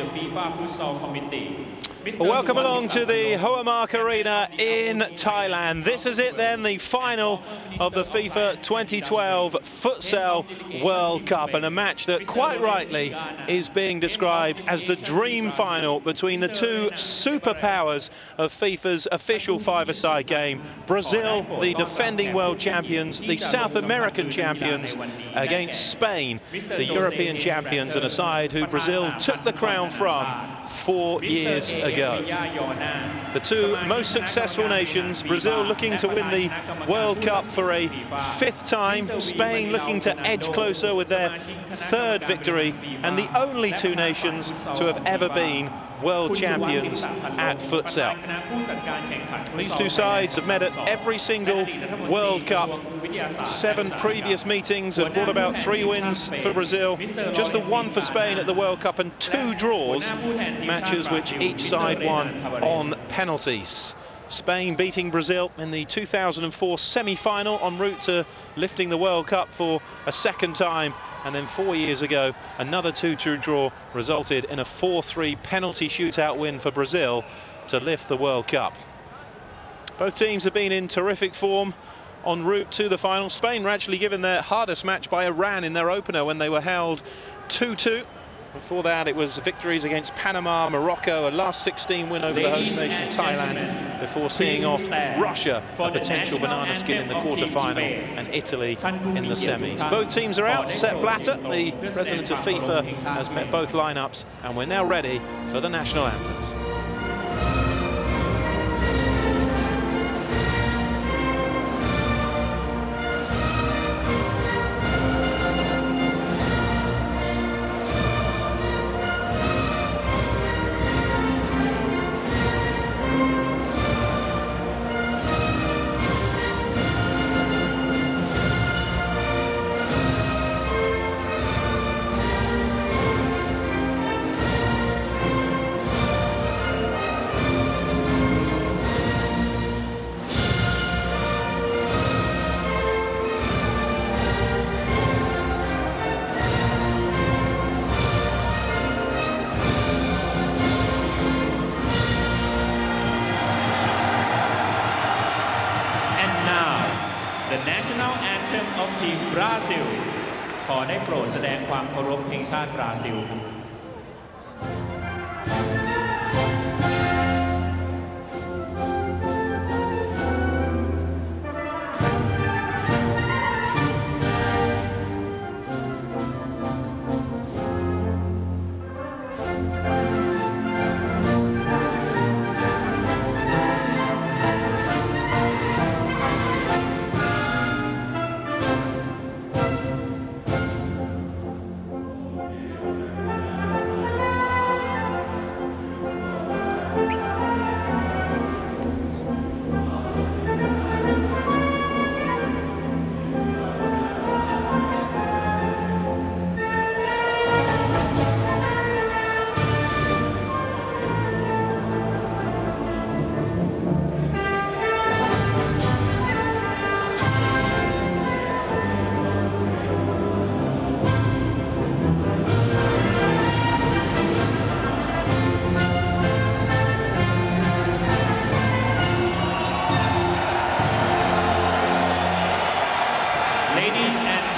the FIFA Futsal Committee. Welcome along to the Huamark Arena in Thailand. This is it then, the final of the FIFA 2012 Futsal World Cup and a match that quite rightly is being described as the dream final between the two superpowers of FIFA's official five-a-side game. Brazil, the defending world champions, the South American champions against Spain, the European champions and a side who Brazil took the crown from four years ago. The two most successful nations, Brazil looking to win the World Cup for a fifth time, Spain looking to edge closer with their third victory, and the only two nations to have ever been world champions at futsal. These two sides have met at every single World Cup. Seven previous meetings have brought about three wins for Brazil, just the one for Spain at the World Cup and two draws, matches which each side won on penalties. Spain beating Brazil in the 2004 semi-final en route to lifting the World Cup for a second time and then four years ago another 2-2 draw resulted in a 4-3 penalty shootout win for Brazil to lift the World Cup. Both teams have been in terrific form en route to the final. Spain were actually given their hardest match by Iran in their opener when they were held 2-2. Before that, it was victories against Panama, Morocco, a last 16 win over the host nation, Thailand, before seeing off Russia, a potential banana skin in the quarter-final, and Italy in the semis. Both teams are out. Sepp Blatter, the president of FIFA, has met both lineups, and we're now ready for the national anthems.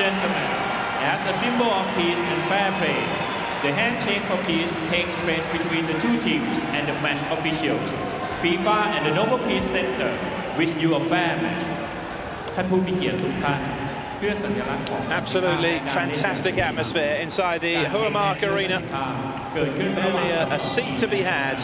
gentlemen, as a symbol of peace and fair play, the handshake for peace takes place between the two teams and the match officials. FIFA and the Nobel Peace Center wish you a fair match. ท่านผู้มีเกียรติทุกท่านเพื่อสัญลักษณ์ของสันติภาพ Absolutely และการเล่น fantastic atmosphere inside the Huamark Arena. เกิดขึ้นระหว่าง Really a, a seat to be had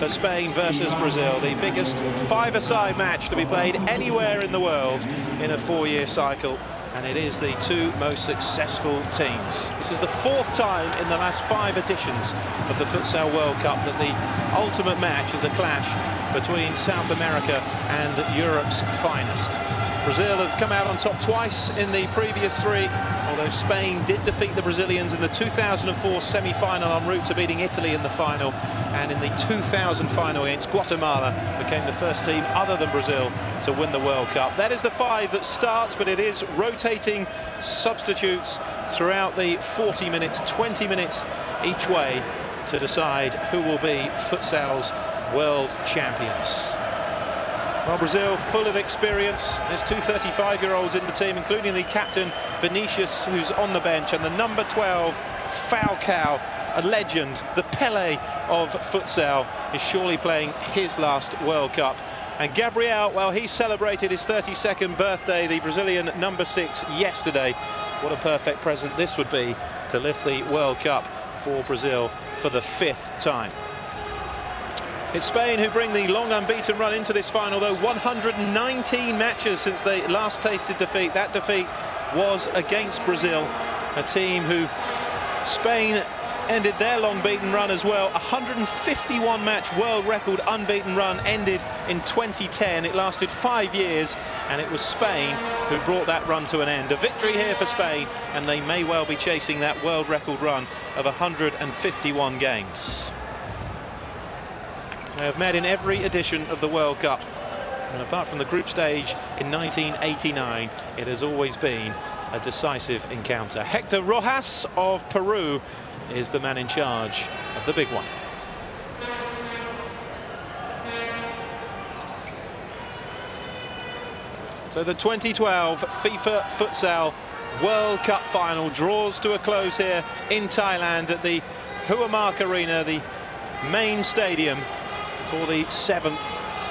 for Spain versus Brazil, the biggest five-a-side match to be played anywhere in the world in a four-year cycle. And it is the two most successful teams. This is the fourth time in the last five editions of the Futsal World Cup that the ultimate match is the clash between South America and Europe's finest. Brazil have come out on top twice in the previous three, although Spain did defeat the Brazilians in the 2004 semi-final en route to beating Italy in the final, and in the 2000 final against Guatemala became the first team other than Brazil to win the World Cup. That is the five that starts, but it is rotating substitutes throughout the 40 minutes, 20 minutes each way to decide who will be futsal's world champions. Well, Brazil full of experience. There's two 35-year-olds in the team, including the captain, Vinicius, who's on the bench, and the number 12, Falcao, a legend, the Pele of futsal, is surely playing his last World Cup. And Gabriel, well, he celebrated his 32nd birthday, the Brazilian number six, yesterday. What a perfect present this would be to lift the World Cup for Brazil for the fifth time. It's Spain who bring the long unbeaten run into this final, though 119 matches since they last tasted defeat. That defeat was against Brazil, a team who Spain ended their long beaten run as well. 151 match world record unbeaten run ended in 2010. It lasted five years and it was Spain who brought that run to an end. A victory here for Spain and they may well be chasing that world record run of 151 games. They have met in every edition of the World Cup. And apart from the group stage in 1989, it has always been a decisive encounter. Hector Rojas of Peru is the man in charge of the big one. So the 2012 FIFA Futsal World Cup final draws to a close here in Thailand at the Huamark Arena, the main stadium for the seventh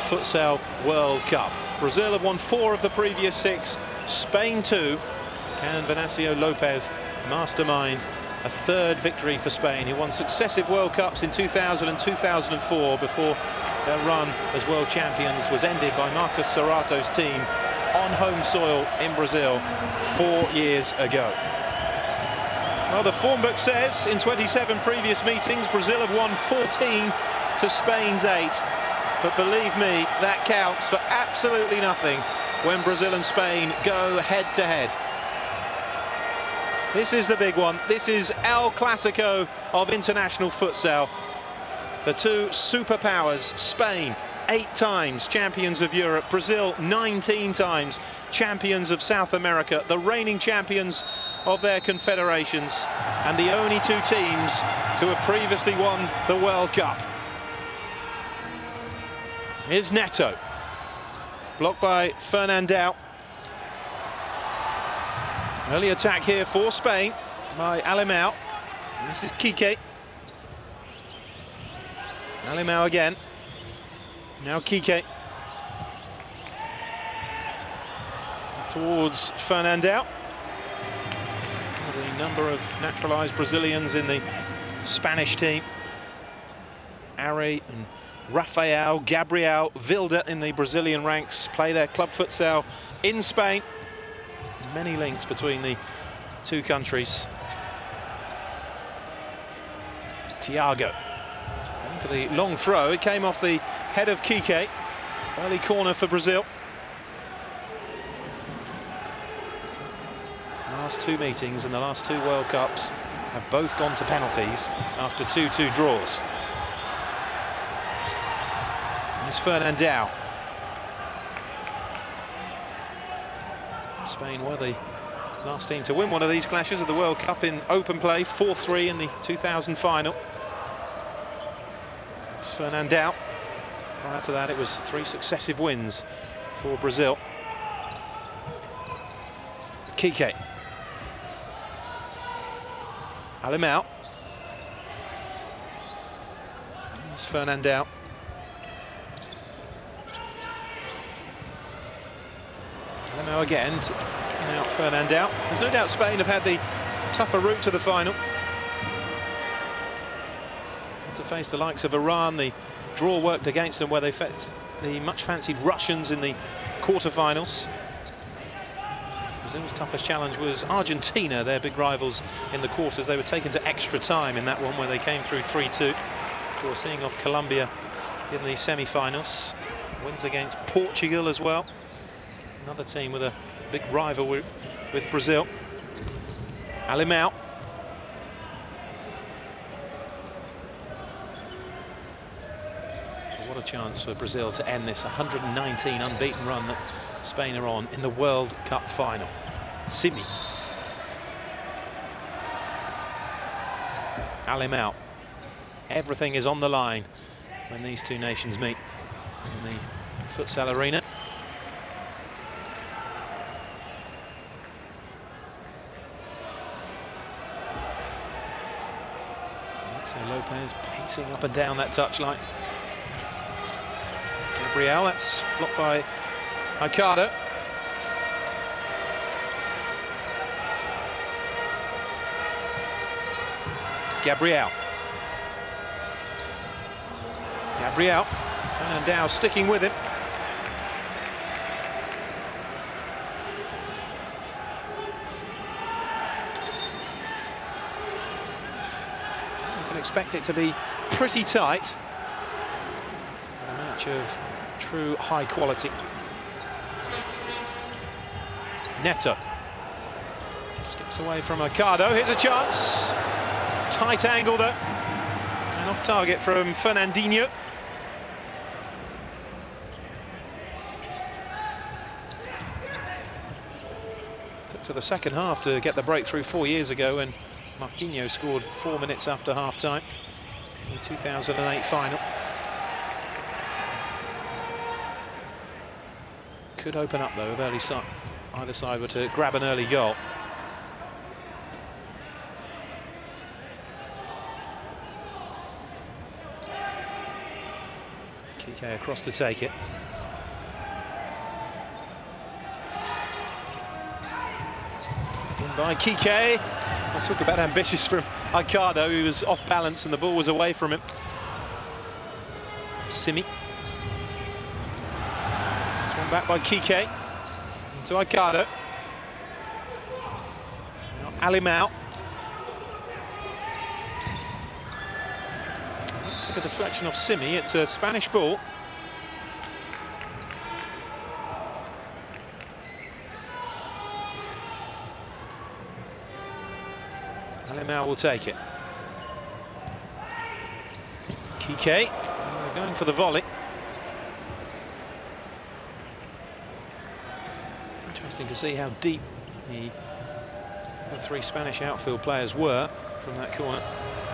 Futsal World Cup. Brazil have won four of the previous six, Spain two. Can Venancio Lopez mastermind a third victory for Spain, who won successive World Cups in 2000 and 2004 before their run as world champions was ended by Marcos Sorato's team on home soil in Brazil four years ago. Well, the form book says in 27 previous meetings, Brazil have won 14 to Spain's eight. But believe me, that counts for absolutely nothing when Brazil and Spain go head to head. This is the big one. This is El Clasico of international futsal. The two superpowers, Spain, eight times champions of Europe, Brazil 19 times champions of South America, the reigning champions of their confederations, and the only two teams to have previously won the World Cup. Here's Neto, blocked by Fernandao. Early attack here for Spain by Alemão. This is Kike. Alemão again. Now Kike. Towards Fernandao. The number of naturalised Brazilians in the Spanish team. Ari and Rafael, Gabriel, Vilda in the Brazilian ranks play their club futsal in Spain many links between the two countries. Tiago. For the long throw, it came off the head of Kike. Early corner for Brazil. Last two meetings and the last two World Cups have both gone to penalties after 2-2 draws. It's Fernandao. Spain were the last team to win one of these clashes of the World Cup in open play, 4-3 in the 2000 final. It's Fernandao. Prior to that, it was three successive wins for Brazil. Kike. Alemão. It's Fernandao. Now again, out There's no doubt Spain have had the tougher route to the final. To face the likes of Iran, the draw worked against them where they faced the much fancied Russians in the quarterfinals. Brazil's toughest challenge was Argentina, their big rivals in the quarters. They were taken to extra time in that one where they came through 3-2 before seeing off Colombia in the semi-finals. Wins against Portugal as well. Another team with a big rival with, Brazil. Alemão. What a chance for Brazil to end this 119 unbeaten run that Spain are on in the World Cup final. Simi. Alemão. Everything is on the line when these two nations meet in the futsal arena. Lopez pacing up and down that touchline. Gabriel, that's blocked by Aicardo. Gabriel. Gabriel. Fernandao sticking with him. Expect it to be pretty tight. A match of true high quality. Neto Skips away from Aicardo. Here's a chance. Tight angle though. And off target from Fernandinho. Took to the second half to get the breakthrough four years ago when Marquinhos scored four minutes after half-time in the 2008 final. Could open up though if early si either side were to grab an early goal. Kike across to take it. In by Kike. I'll talk about ambitious from Aicardo, who was off balance and the ball was away from him. Simi. One back by Kike. To Aicardo. Now Alemão. Took a deflection off Simi. It's a Spanish ball. Will take it. Kike uh, going for the volley. Interesting to see how deep the, the three Spanish outfield players were from that corner.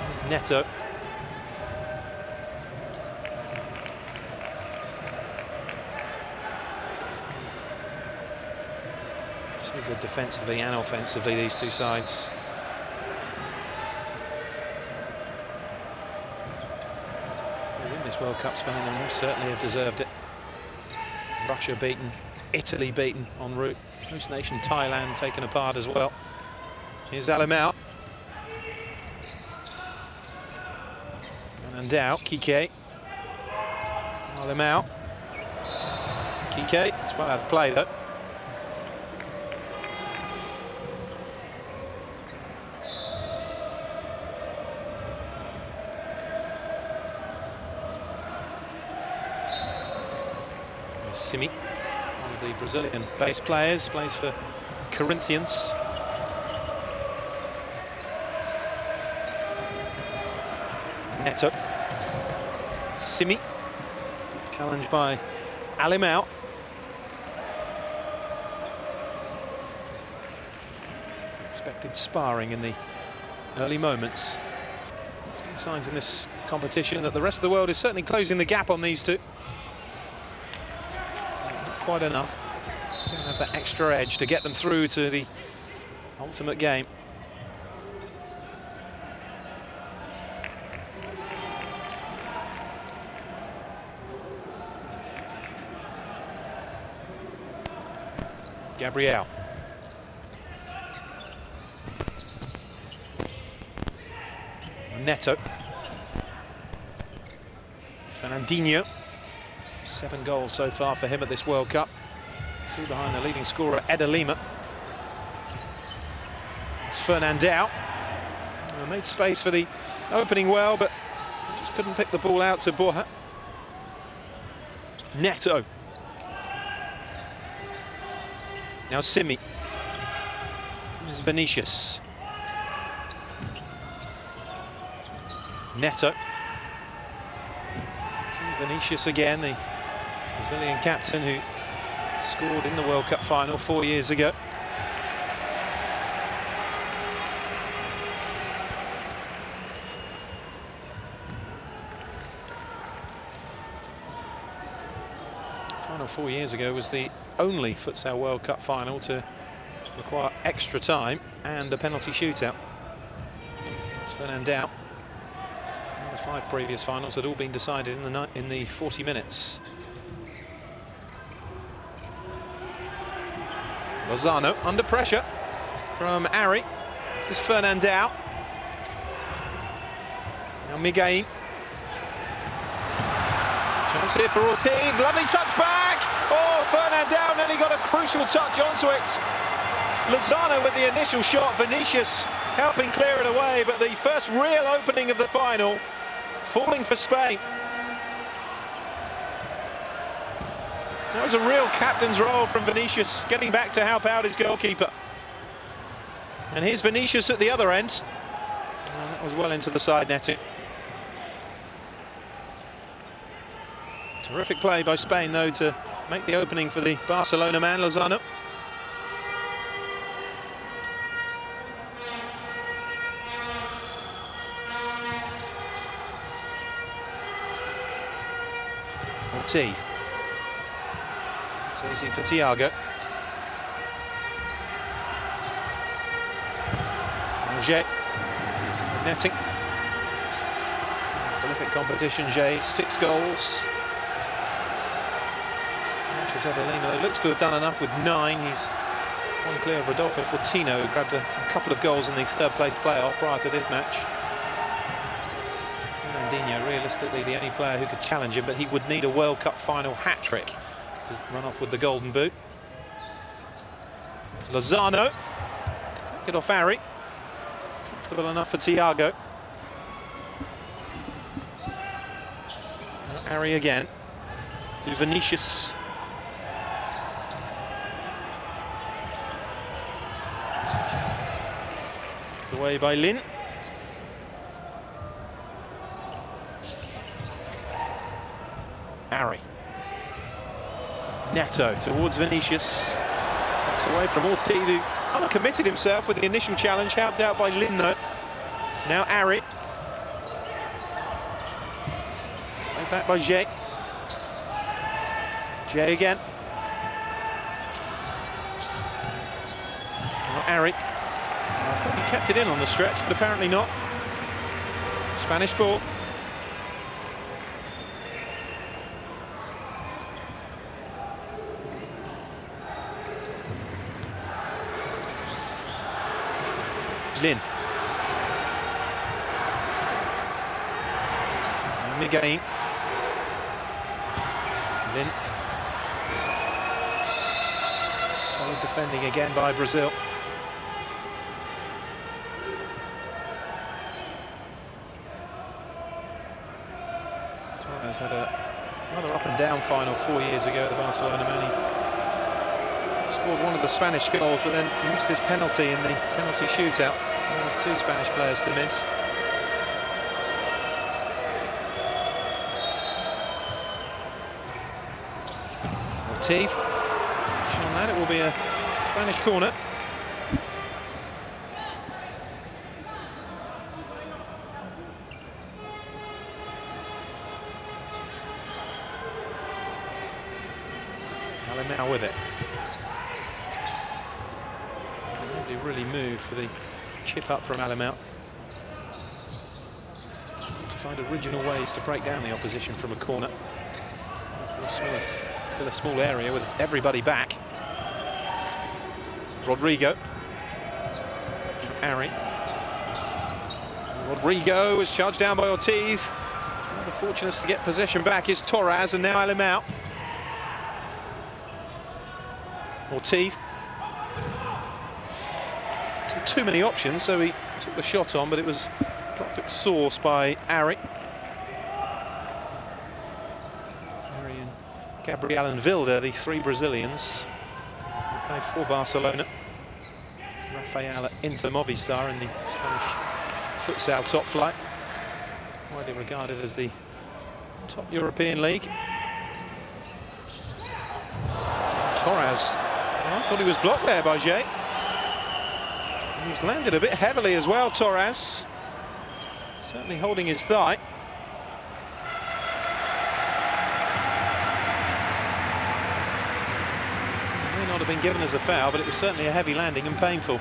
There's Neto. So good defensively and offensively, these two sides. To win this World Cup, Spain and most certainly have deserved it. Russia beaten, Italy beaten en route. Host nation Thailand taken apart as well. Here's Alemão. And out, Kike. Alemão. Kike, it's of play though. Simi, one of the Brazilian base players, plays for Corinthians. Neto. Simi, challenged by Alemão. Expected sparring in the early moments. Signs in this competition that the rest of the world is certainly closing the gap on these two quite enough. Still have that extra edge to get them through to the ultimate game. Gabriel. Neto. Fernandinho. Seven goals so far for him at this World Cup. Two behind the leading scorer, Eder Lima. It's Fernandao. Uh, made space for the opening well, but just couldn't pick the ball out to Borja. Neto. Now Simi. This is Vinicius. Neto. To Vinicius again, the Brazilian captain who scored in the World Cup final four years ago. Final four years ago was the only futsal World Cup final to require extra time and a penalty shootout. It's Fernandao. The five previous finals had all been decided in the, in the 40 minutes. Lozano under pressure from Ari. Is Fernandao. Now Miguel. Chance here for Ortiz. Lovely touch back. Oh, Fernandao nearly got a crucial touch onto it. Lozano with the initial shot. Vinicius helping clear it away. But the first real opening of the final falling for Spain. That was a real captain's role from Vinicius, getting back to help out his goalkeeper. And here's Vinicius at the other end. And that was well into the side netting. Terrific play by Spain, though, to make the opening for the Barcelona man, Lozano. Ortiz. Easy for Thiago. Jay. Netting. Prolific competition, Jay. Six goals. Evelino. Looks to have done enough with nine. He's one clear of Rodolfo Fortino, who grabbed a, a couple of goals in the third place playoff prior to this match. Fernandinho, realistically the only player who could challenge him, but he would need a World Cup final hat-trick to run off with the golden boot. Lozano, get off Ari. Comfortable enough for Thiago. Ari again to Vinicius. Away by Lin. Ari. Neto towards Vinicius. Steps away from Ortiz, who kind of committed himself with the initial challenge, helped out by Linno. Now Ari. Way back by Jay. Jay again. Now. I thought he kept it in on the stretch, but apparently not. Spanish ball. Lin. Miguel. Lin. Solid defending again by Brazil. Torras had a rather up and down final four years ago at the Barcelona Mani. Scored one of the Spanish goals, but then missed his penalty in the penalty shootout. Uh, two Spanish players to miss. Ortiz. On that, it will be a Spanish corner. Alemão with it. They really moved for the chip up from Alemão. To find original ways to break down the opposition from a corner. Still a small area with everybody back. Rodrigo. Ari. Rodrigo was charged down by Ortiz. One of the fortunates to get possession back is Torras and now Alemão. Ortiz. Too many options, so he took the shot on, but it was blocked at source by Ari. Ari and Gabriel and Vilda, the three Brazilians, who play for Barcelona. Rafael at Inter Movistar in the Spanish futsal top flight. Widely regarded as the top European league. Torras I thought he was blocked there by Jay. He's landed a bit heavily as well, Torras. Certainly holding his thigh. May not have been given as a foul, but it was certainly a heavy landing and painful.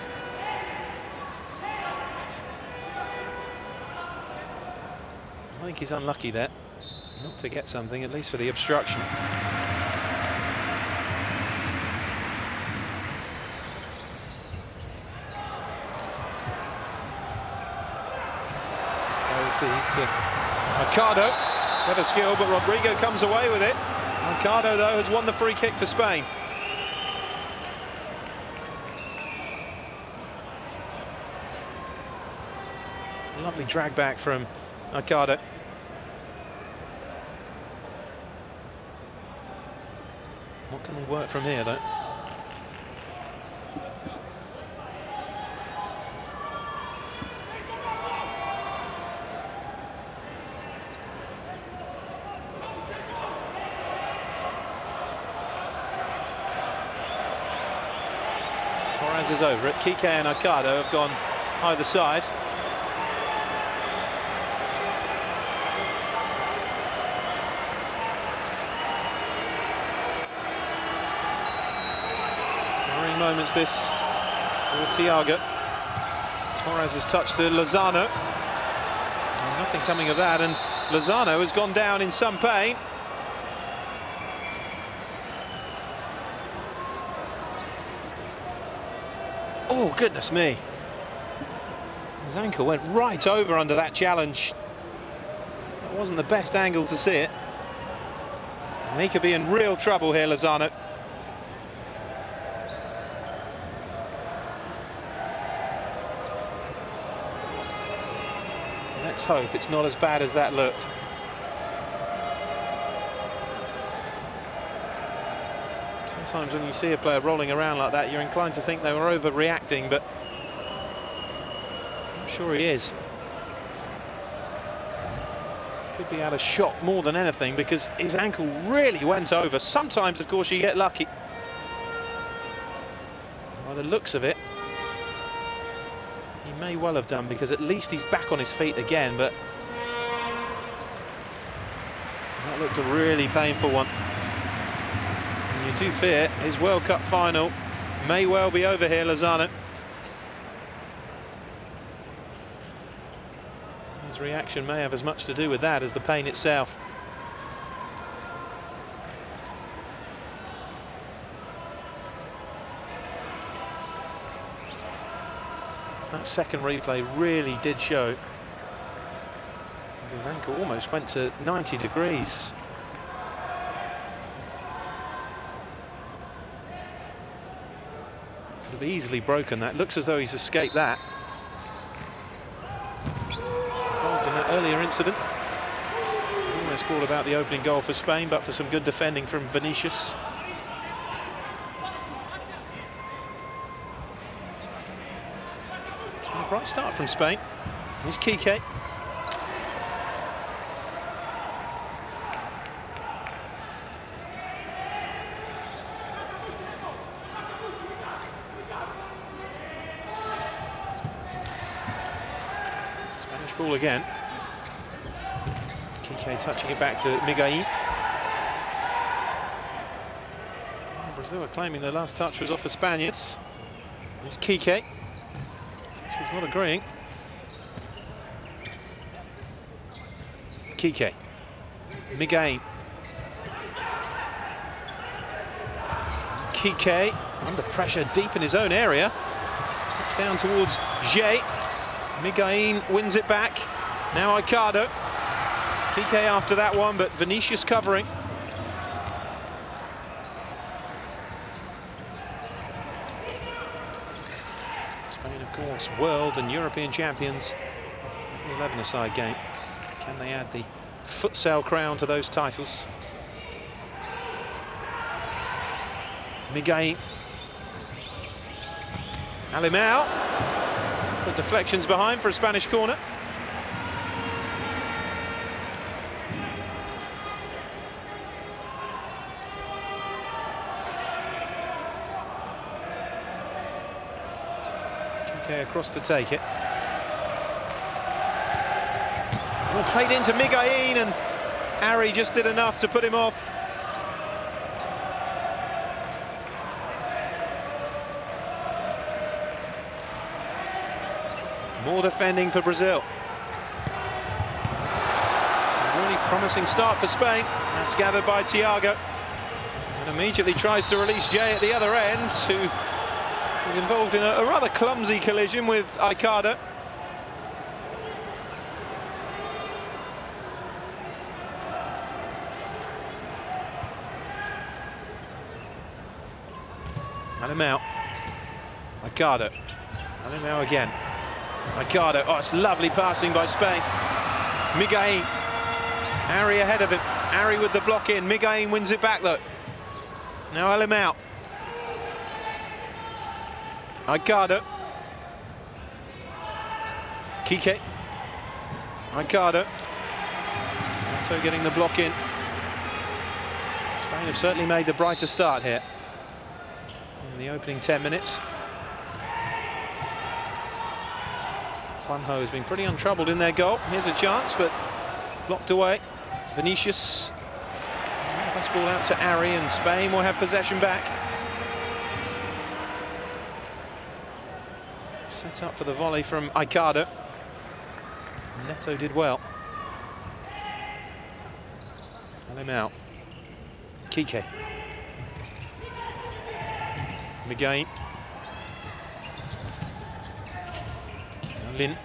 I think he's unlucky there, not to get something, at least for the obstruction. Ortiz to Mercado. Better skill, but Rodrigo comes away with it. Mercado, though, has won the free kick for Spain. Lovely drag back from Mercado. What can they work from here, though? Torras is over it. Kike and Mercado have gone either side. Worrying moments this for Thiago. Torras has touched to Lozano. Nothing coming of that, and Lozano has gone down in some pain. Oh, goodness me. His ankle went right over under that challenge. That wasn't the best angle to see it. And he could be in real trouble here, Lozano. Let's hope it's not as bad as that looked. Sometimes when you see a player rolling around like that, you're inclined to think they were overreacting, but I'm sure he is. Could be out of shot more than anything because his ankle really went over. Sometimes, of course, you get lucky. By the looks of it, he may well have done because at least he's back on his feet again, but that looked a really painful one. Do fear his World Cup final may well be over here, Lozano. His reaction may have as much to do with that as the pain itself. That second replay really did show. His ankle almost went to 90 degrees. Could have easily broken that. Looks as though he's escaped that. Involved in that earlier incident. Almost all about the opening goal for Spain, but for some good defending from Vinicius. Bright start from Spain. Here's Kike. Spanish ball again. Kike touching it back to Miguel. Brazil are claiming their last touch was off the Spaniards. It's Kike. She's not agreeing. Kike. Miguel. Kike under pressure deep in his own area. Down towards Jay. Miguel wins it back. Now Mercado. Kike after that one, but Vinicius covering. Spain, of course, world and European champions. 11-a-side game. Can they add the futsal crown to those titles? Miguel. Alemão. The deflections behind for a Spanish corner. Kike across to take it. Well played into Miguel and Ari just did enough to put him off. More defending for Brazil. A really promising start for Spain. That's gathered by Thiago. And immediately tries to release Jay at the other end, who is involved in a, a rather clumsy collision with Aicardo. And him out. Aicardo. And him out again. Aicardo. Oh, it's lovely passing by Spain. Miguel. Ari ahead of him. Ari with the block in. Miguel wins it back, look. Now Alemão. Aicardo. Kike. Aicardo. So getting the block in. Spain have certainly made the brighter start here in the opening 10 minutes. Juanjo has been pretty untroubled in their goal. Here's a chance, but blocked away. Vinicius. Pass ball out to Ari, and Spain will have possession back. Set up for the volley from Aicardo. Neto did well. And him out. Kike. Miguel. Lin.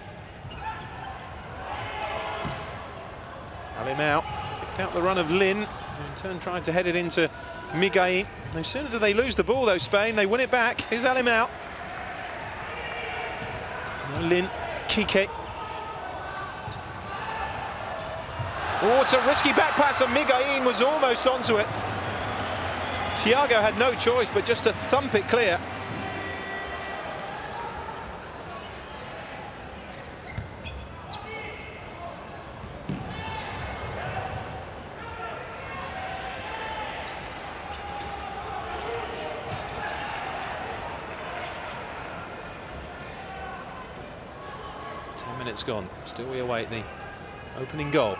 Alemão picked out the run of Lin. In turn tried to head it into Miguel. No sooner do they lose the ball though, Spain, they win it back. Here's Alemão. Lin, Kike. Oh, it's a risky back pass and Miguel was almost onto it. Thiago had no choice but just to thump it clear. Ten minutes gone. Still we await the opening goal.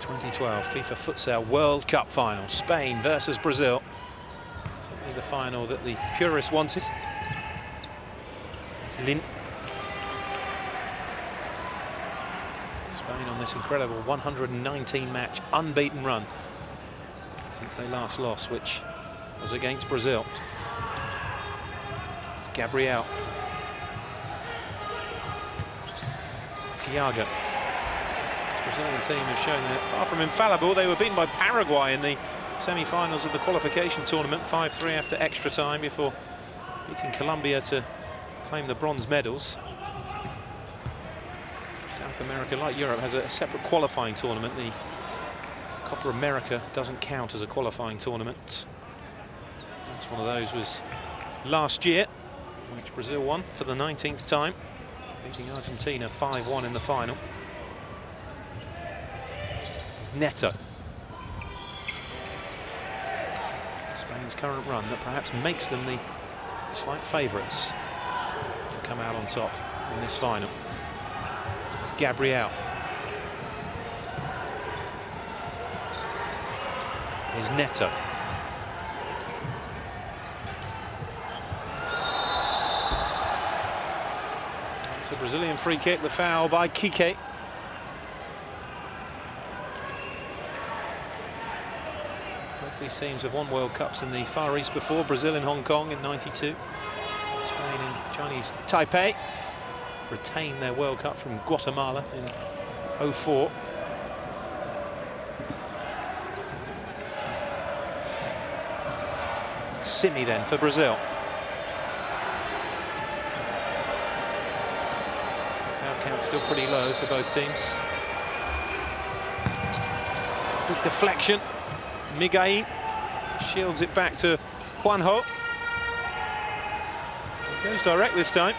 2012 FIFA Futsal World Cup final. Spain versus Brazil. Certainly the final that the purists wanted. It's Lin. Spain on this incredible 119 match unbeaten run since they last lost, which was against Brazil. It's Gabriel. Thiago. Brazilian team has shown that far from infallible. They were beaten by Paraguay in the semi-finals of the qualification tournament, 5-3 after extra time before beating Colombia to claim the bronze medals. South America, like Europe, has a separate qualifying tournament. The Copa America doesn't count as a qualifying tournament. That's one of those was last year, which Brazil won for the 19th time, beating Argentina 5-1 in the final. It's Neto. Spain's current run that perhaps makes them the slight favourites to come out on top in this final. It's Gabriel. Here's Neto. Brazilian free kick, the foul by Kike. these teams have won World Cups in the Far East before, Brazil in Hong Kong in 92, Spain in Chinese Taipei, retain their World Cup from Guatemala in 04. Simi then for Brazil. Foul count still pretty low for both teams. Big deflection. Miguel shields it back to Juanjo. Goes direct this time.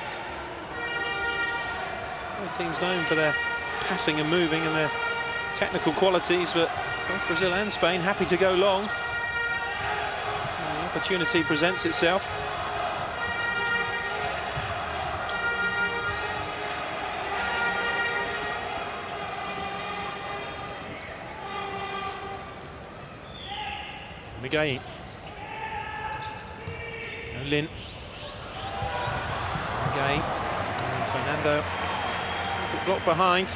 Both teams known for their passing and moving and their technical qualities, but both Brazil and Spain happy to go long. And the opportunity presents itself. Miguel. Lin. Miguel. And Fernando. It's a block behind.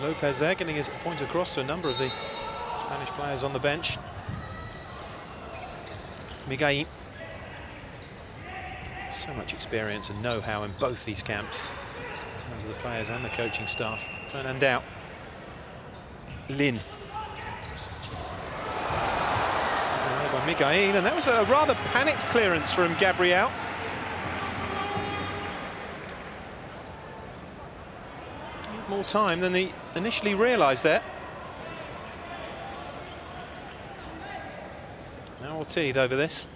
Lopez there getting his point across to a number of the Spanish players on the bench. Miguel. So much experience and know-how in both these camps, in terms of the players and the coaching staff. Fernandao. Lin. By Miguel, and that was a rather panicked clearance from Gabriel. More time than he initially realised there. Ortiz over this.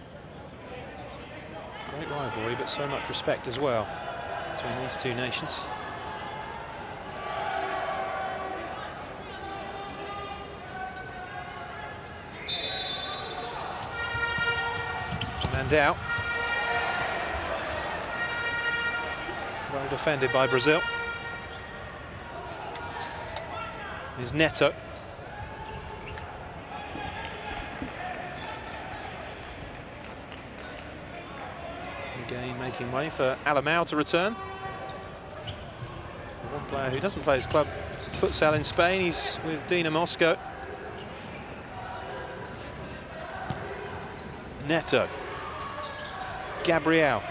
Great rivalry, but so much respect as well between these two nations. Mandao. Well defended by Brazil. Is Neto. Again making way for Alemão to return. One player who doesn't play his club futsal in Spain, he's with Dina Moscow. Neto. Gabriel.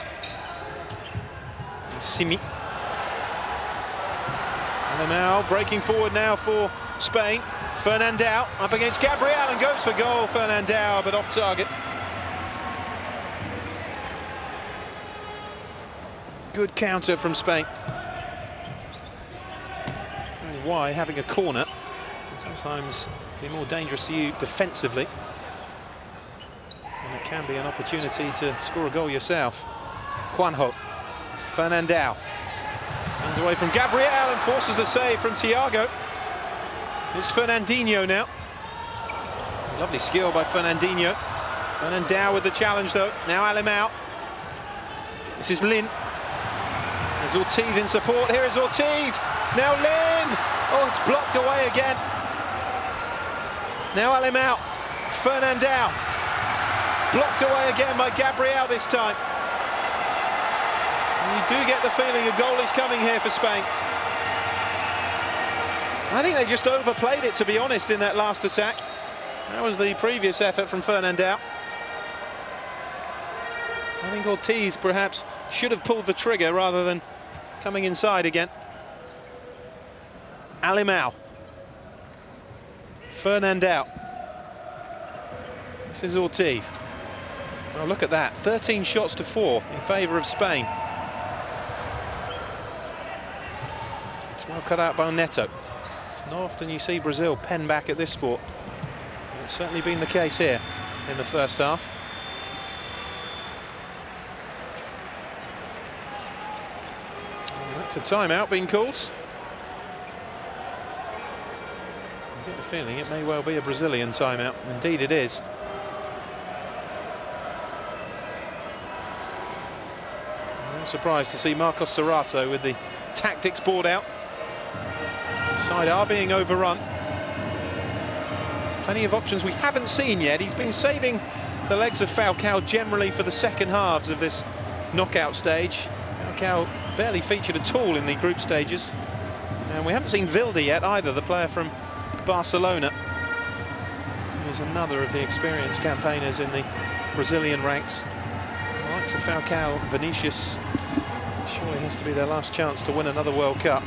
Simi. Alemão breaking forward now for Spain. Fernandao up against Gabriel and goes for goal. Fernandao, but off target. Good counter from Spain. And Why having a corner can sometimes be more dangerous to you defensively. And it can be an opportunity to score a goal yourself. Juanjo. Fernandao. Runs away from Gabriel and forces the save from Thiago. It's Fernandinho now. Lovely skill by Fernandinho. Fernandao with the challenge though. Now Alemão. This is Lin. Ortiz in support. Here is Ortiz. Now Lin. Oh, it's blocked away again. Now Alemão. Fernandao. Blocked away again by Gabriel this time. And you do get the feeling a goal is coming here for Spain. I think they just overplayed it, to be honest, in that last attack. That was the previous effort from Fernandao. I think Ortiz perhaps should have pulled the trigger rather than coming inside again. Alemão. Fernandao. This is Ortiz. Well, look at that. 13 shots to four in favour of Spain. It's well cut out by Neto. It's not often you see Brazil pen back at this sport. It's certainly been the case here in the first half. A timeout being called. I get the feeling it may well be a Brazilian timeout. Indeed it is. I'm surprised to see Marcos Sorato with the tactics board out. Side are being overrun. Plenty of options we haven't seen yet. He's been saving the legs of Falcao generally for the second halves of this knockout stage. Falcao barely featured at all in the group stages. And we haven't seen Wilde yet either, the player from Barcelona. He's another of the experienced campaigners in the Brazilian ranks. The likes Falcao, Vinicius, surely has to be their last chance to win another World Cup.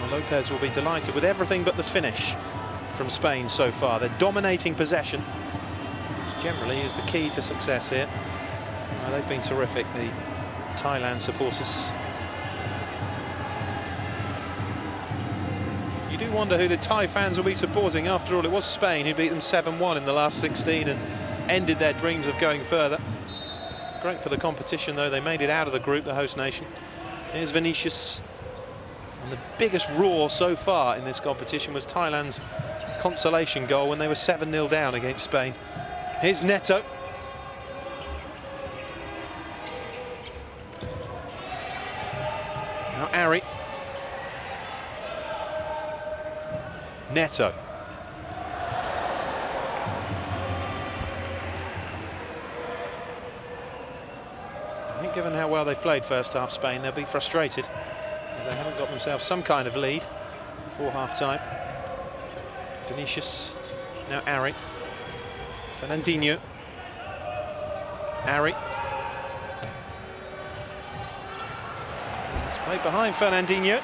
Well, Lopez will be delighted with everything but the finish from Spain so far. They're dominating possession, which generally is the key to success here. Well, they've been terrific, the Thailand supporters. You do wonder who the Thai fans will be supporting. After all, it was Spain who beat them 7-1 in the last 16 and ended their dreams of going further. Great for the competition, though. They made it out of the group, the host nation. Here's Vinicius. And the biggest roar so far in this competition was Thailand's consolation goal when they were 7-0 down against Spain Here's Neto. Now Ari. Neto. I think given how well they've played first half Spain, they'll be frustrated. They haven't got themselves some kind of lead before half time. Vinicius, now Ari. Fernandinho. Ari. Behind Fernandinho.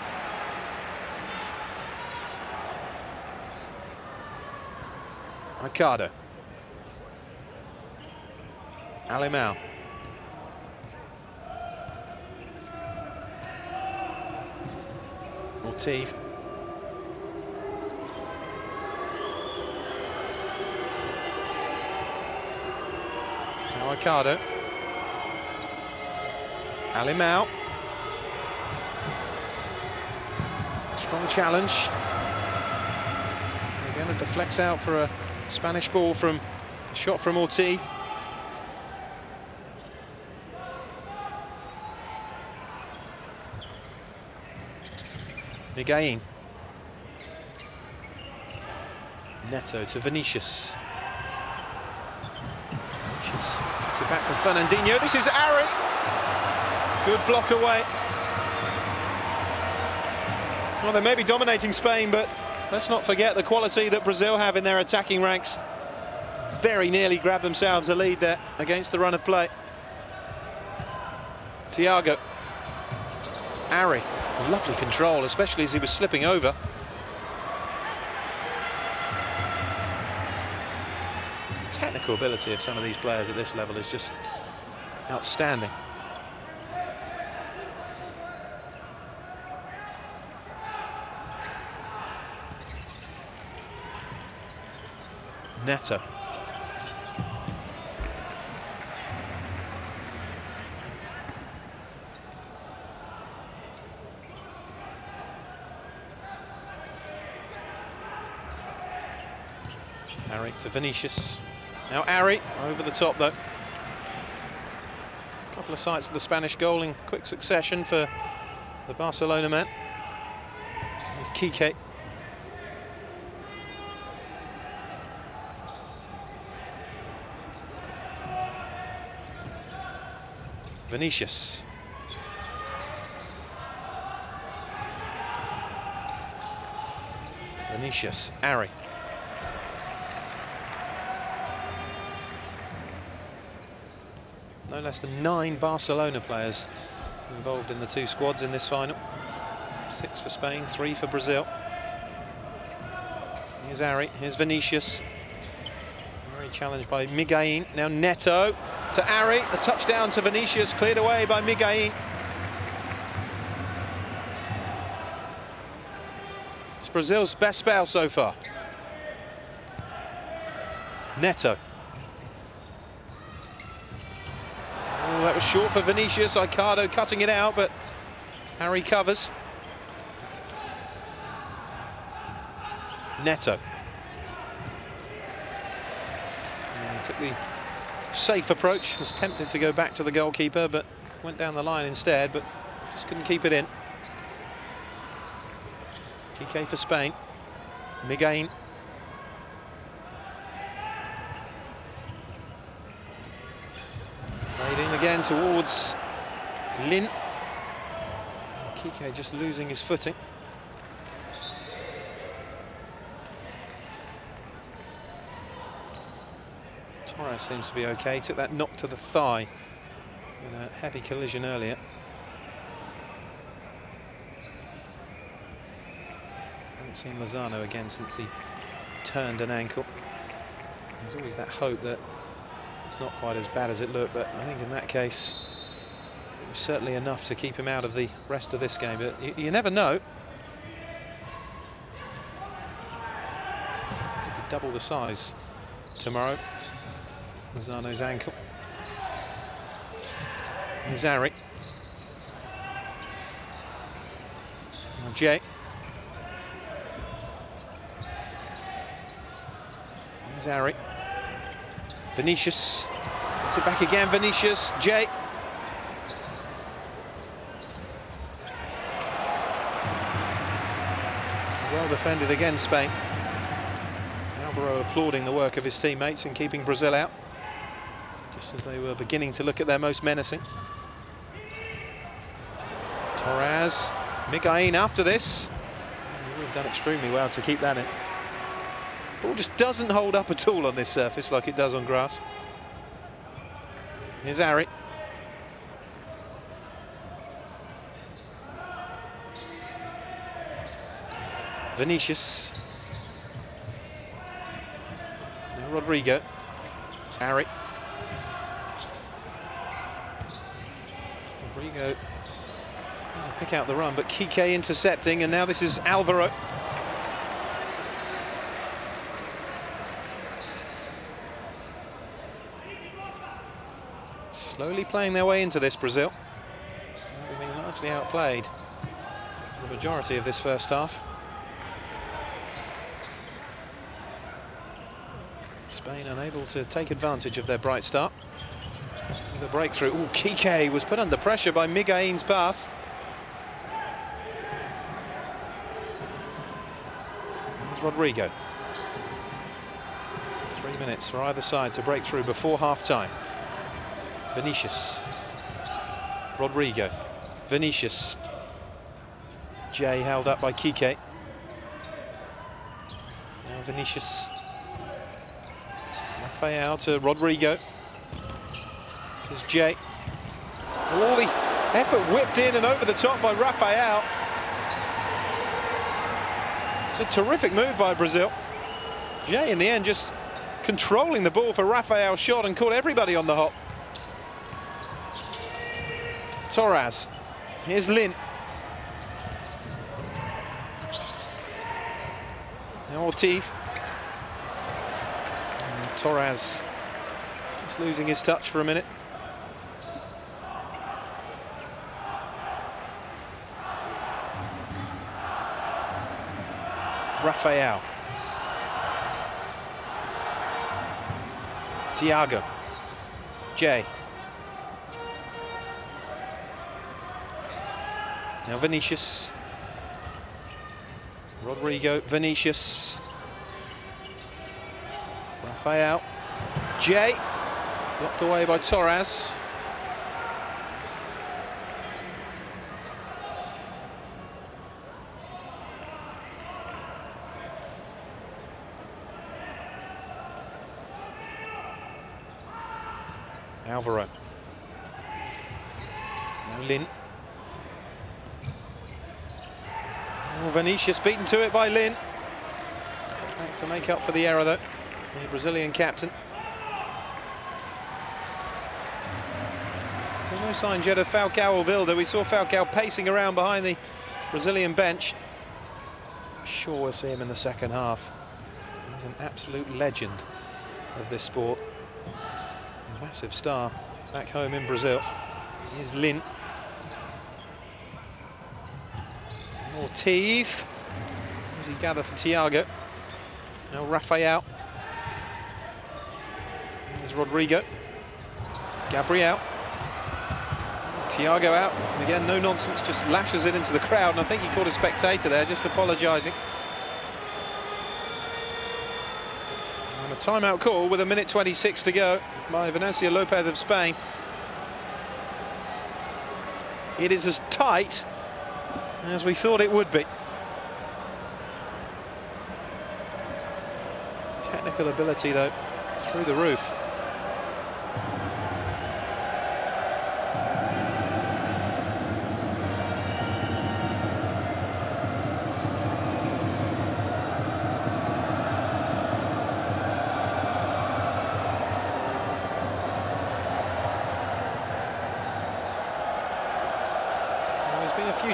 Ricardo. Alemão. Ortiz. Now Ricardo. Alemão. Strong challenge. Again, it deflects out for a Spanish ball from a shot from Ortiz. Miguelín. Neto to Vinicius. Vinicius it back from Fernandinho. This is Ari. Good block away. Well, they may be dominating Spain, but let's not forget the quality that Brazil have in their attacking ranks. Very nearly grabbed themselves a lead there against the run of play. Thiago. Ari. Lovely control, especially as he was slipping over. Technical ability of some of these players at this level is just outstanding. Neto. Ari to Vinicius. Now Ari over the top though. A couple of sights of the Spanish goal in quick succession for the Barcelona man. There's Kike. Vinicius. Vinicius, Ari. No less than nine Barcelona players involved in the two squads in this final. Six for Spain, three for Brazil. Here's Ari, here's Vinicius. Very challenged by Miguelín. Now Neto to Ari, the touchdown to Vinicius, cleared away by Miguelín. It's Brazil's best spell so far. Neto. Oh, that was short for Vinicius. Ricardo cutting it out, but Ari covers. Neto. Took the safe approach. Was tempted to go back to the goalkeeper, but went down the line instead, but just couldn't keep it in. TK for Spain. Miguelín. Played in again towards Lin. Kike just losing his footing. Torras seems to be okay. Took that knock to the thigh in a heavy collision earlier. Haven't seen Lozano again since he turned an ankle. There's always that hope that it's not quite as bad as it looked, but I think in that case it was certainly enough to keep him out of the rest of this game. But you, you never know. Double the size tomorrow. Lozano's ankle. Here's Ari. Now Jay. Here's Ari. Vinicius. It's it back again, Vinicius. Jay. Well defended again, Spain. Alvaro applauding the work of his teammates in keeping Brazil out, just as they were beginning to look at their most menacing. Torras, Miguelín after this. He have done extremely well to keep that in. Ball just doesn't hold up at all on this surface like it does on grass. Here's Ari. Vinicius. Now Rodrigo. Ari. Pick out the run, but Kike intercepting, and now this is Alvaro. Slowly playing their way into this, Brazil. They've been largely outplayed the majority of this first half. Spain unable to take advantage of their bright start. Breakthrough. Oh, Kike was put under pressure by Miguelín's pass. Rodrigo. Three minutes for either side to break through before half-time. Vinicius. Rodrigo. Vinicius. Jay held up by Kike. Now Vinicius. Rafael to Rodrigo. Is Jay. All the effort whipped in and over the top by Rafael. It's a terrific move by Brazil. Jay in the end just controlling the ball for Rafael's shot and caught everybody on the hop. Torras. Here's Lin. Ortiz. And Torras just losing his touch for a minute. Rafael. Tiago. Jay. Now Vinicius. Rodrigo, Vinicius. Rafael. Jay. Blocked away by Torras. Alvaro. Now Lin. Oh, Vinicius beaten to it by Lin. To make up for the error though, the Brazilian captain. Still no sign yet of Falcao or Wilder. We saw Falcao pacing around behind the Brazilian bench. I'm sure we'll see him in the second half. He's an absolute legend of this sport. Massive star back home in Brazil. Here's Lin. teeth. As he gather for Thiago. Now Rafael. There's Rodrigo. Gabriel. Thiago out. Again, no nonsense, just lashes it into the crowd. And I think he caught a spectator there, just apologising. And a timeout call with a minute 26 to go by Venancio Lopez of Spain. It is as tight as we thought it would be. Technical ability, though, through the roof.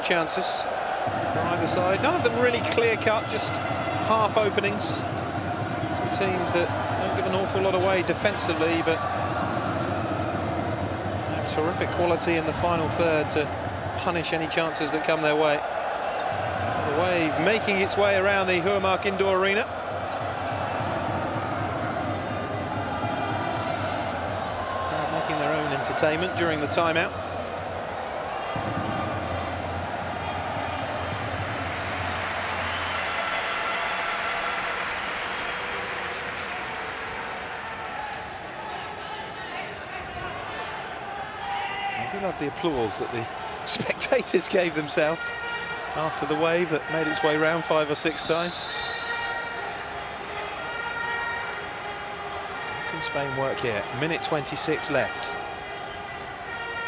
Chances for either side. None of them really clear-cut, just half openings. Two teams that don't give an awful lot away defensively, but have terrific quality in the final third to punish any chances that come their way. The wave making its way around the Huamark Indoor Arena. Making their own entertainment during the timeout. Love the applause that the spectators gave themselves after the wave that made its way round five or six times. Can Spain work here? Minute 26 left.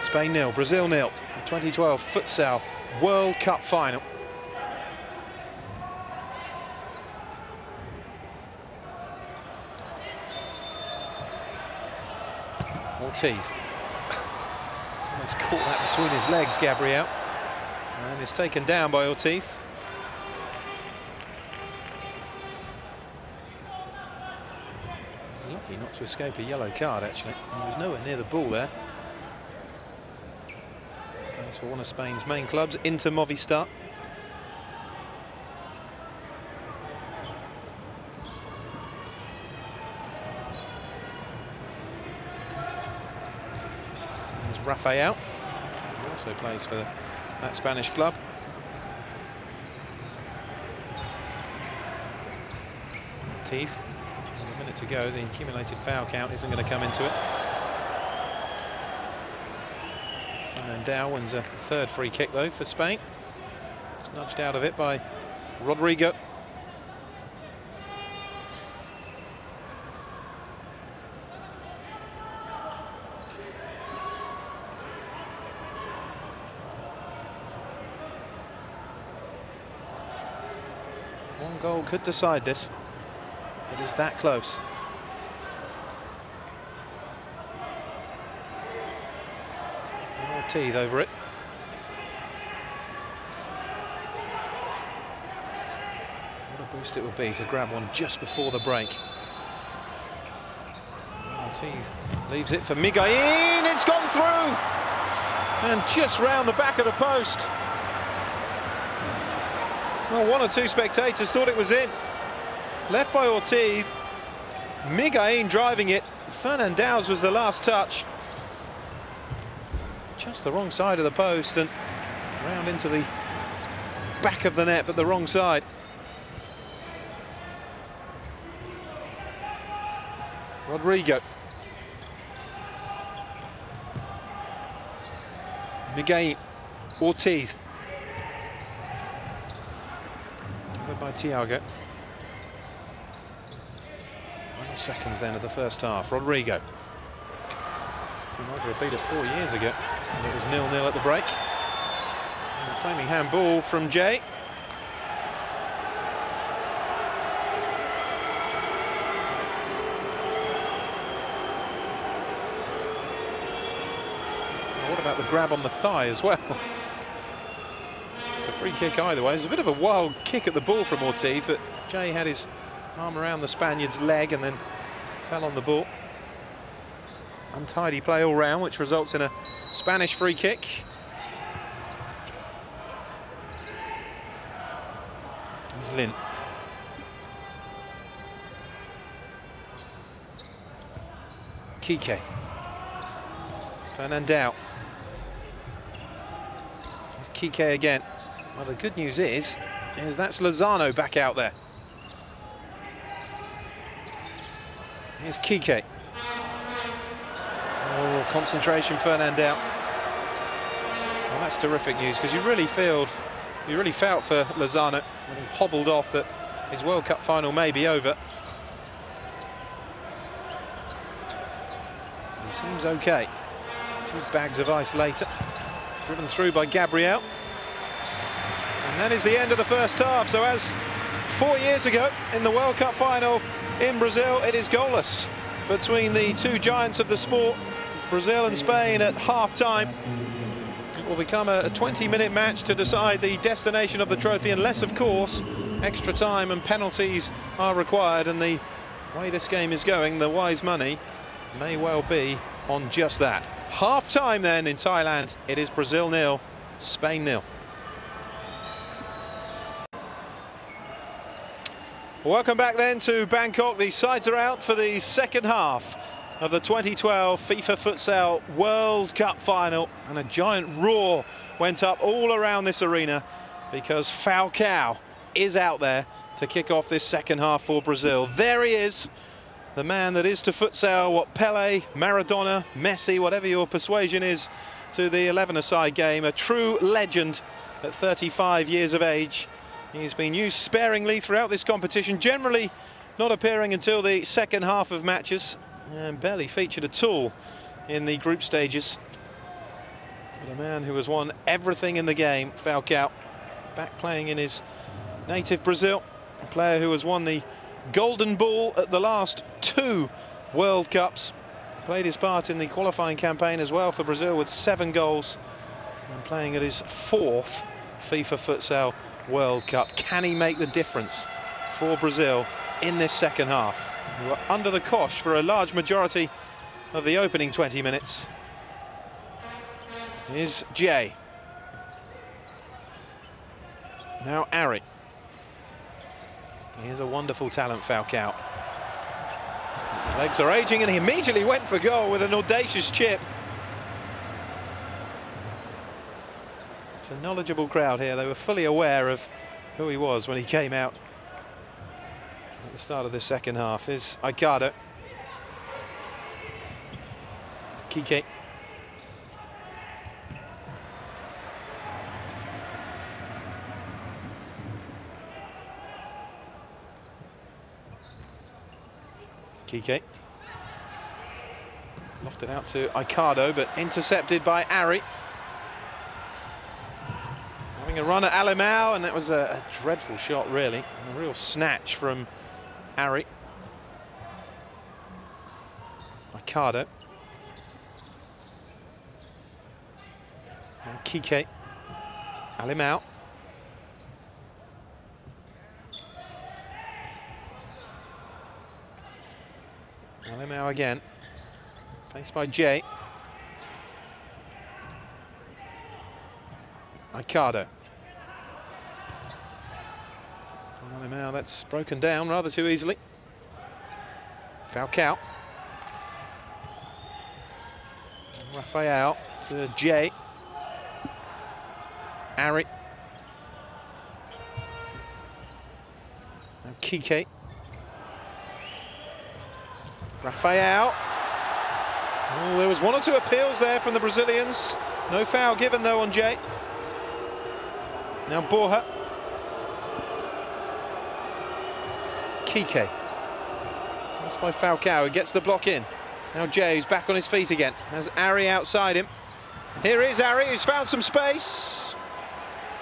Spain nil, Brazil nil. The 2012 futsal World Cup final. Ortiz. Between his legs, Gabriel. And is taken down by Ortiz. Lucky not to escape a yellow card, actually. He was nowhere near the ball there. That's for one of Spain's main clubs, Inter Movistar. Rafael, also plays for that Spanish club. Teeth. A minute to go, the accumulated foul count isn't going to come into it. Fernandao wins a third free kick though for Spain. It's nudged out of it by Rodrigo. One goal could decide this. It is that close. Teeth over it. What a boost it would be to grab one just before the break. Teeth leaves it for Miguelín. It's gone through! And just round the back of the post. Well, one or two spectators thought it was in. Left by Ortiz. Miguelín driving it. Fernandez was the last touch. Just the wrong side of the post and round into the back of the net, but the wrong side. Rodrigo. Miguel Ortiz. Covered by Tiago. Final seconds then of the first half. Rodrigo. A beat of four years ago. And it was nil-nil at the break. And a claiming handball from Jay. What about the grab on the thigh as well? Free kick either way. It's a bit of a wild kick at the ball from Ortiz, but Jay had his arm around the Spaniard's leg and then fell on the ball. Untidy play all round, which results in a Spanish free kick. It's Lin. Kike. Fernandao. It's Kike again. Well, the good news is, is that's Lozano back out there. Here's Kike. Oh, concentration, Fernandao. Well, that's terrific news because you really feel, you really felt for Lozano when he hobbled off that his World Cup final may be over. He seems okay. Two bags of ice later, driven through by Gabriel. And that is the end of the first half. So as four years ago in the World Cup final in Brazil, it is goalless between the two giants of the sport, Brazil and Spain at half-time. It will become a 20-minute match to decide the destination of the trophy, unless, of course, extra time and penalties are required. And the way this game is going, the wise money may well be on just that. Half-time then in Thailand. It is Brazil nil, Spain nil. Welcome back then to Bangkok. The sides are out for the second half of the 2012 FIFA Futsal World Cup final and a giant roar went up all around this arena because Falcao is out there to kick off this second half for Brazil. There he is, the man that is to futsal what Pele, Maradona, Messi, whatever your persuasion is to the 11-a-side game, a true legend at 35 years of age. He's been used sparingly throughout this competition, generally not appearing until the second half of matches and barely featured at all in the group stages. But a man who has won everything in the game, Falcao, back playing in his native Brazil, a player who has won the Golden Ball at the last two World Cups, played his part in the qualifying campaign as well for Brazil with seven goals, and playing at his fourth FIFA Futsal World Cup. Can he make the difference for Brazil in this second half? were under the cosh for a large majority of the opening 20 minutes is Jay. Now Ari. He is a wonderful talent, Falcao. Legs are aging and he immediately went for goal with an audacious chip. It's a knowledgeable crowd here. They were fully aware of who he was when he came out at the start of the second half is Aicardo. Kike. Kike. Lofted out to Aicardo, but intercepted by Ari. A run at Alemão, and that was a, a dreadful shot, really. A real snatch from Ari. Aicardo. And Kike. Alemão. Alemão again. Faced by Jay. Aicardo. Now that's broken down rather too easily. Falcao. Rafael to Jay. Ari. And Kike. Rafael. Oh, there was one or two appeals there from the Brazilians. No foul given though on Jay. Now Borja. Kike. That's by Falcao, he gets the block in. Now Jay's back on his feet again. Has Ari outside him. Here is Ari, who's found some space.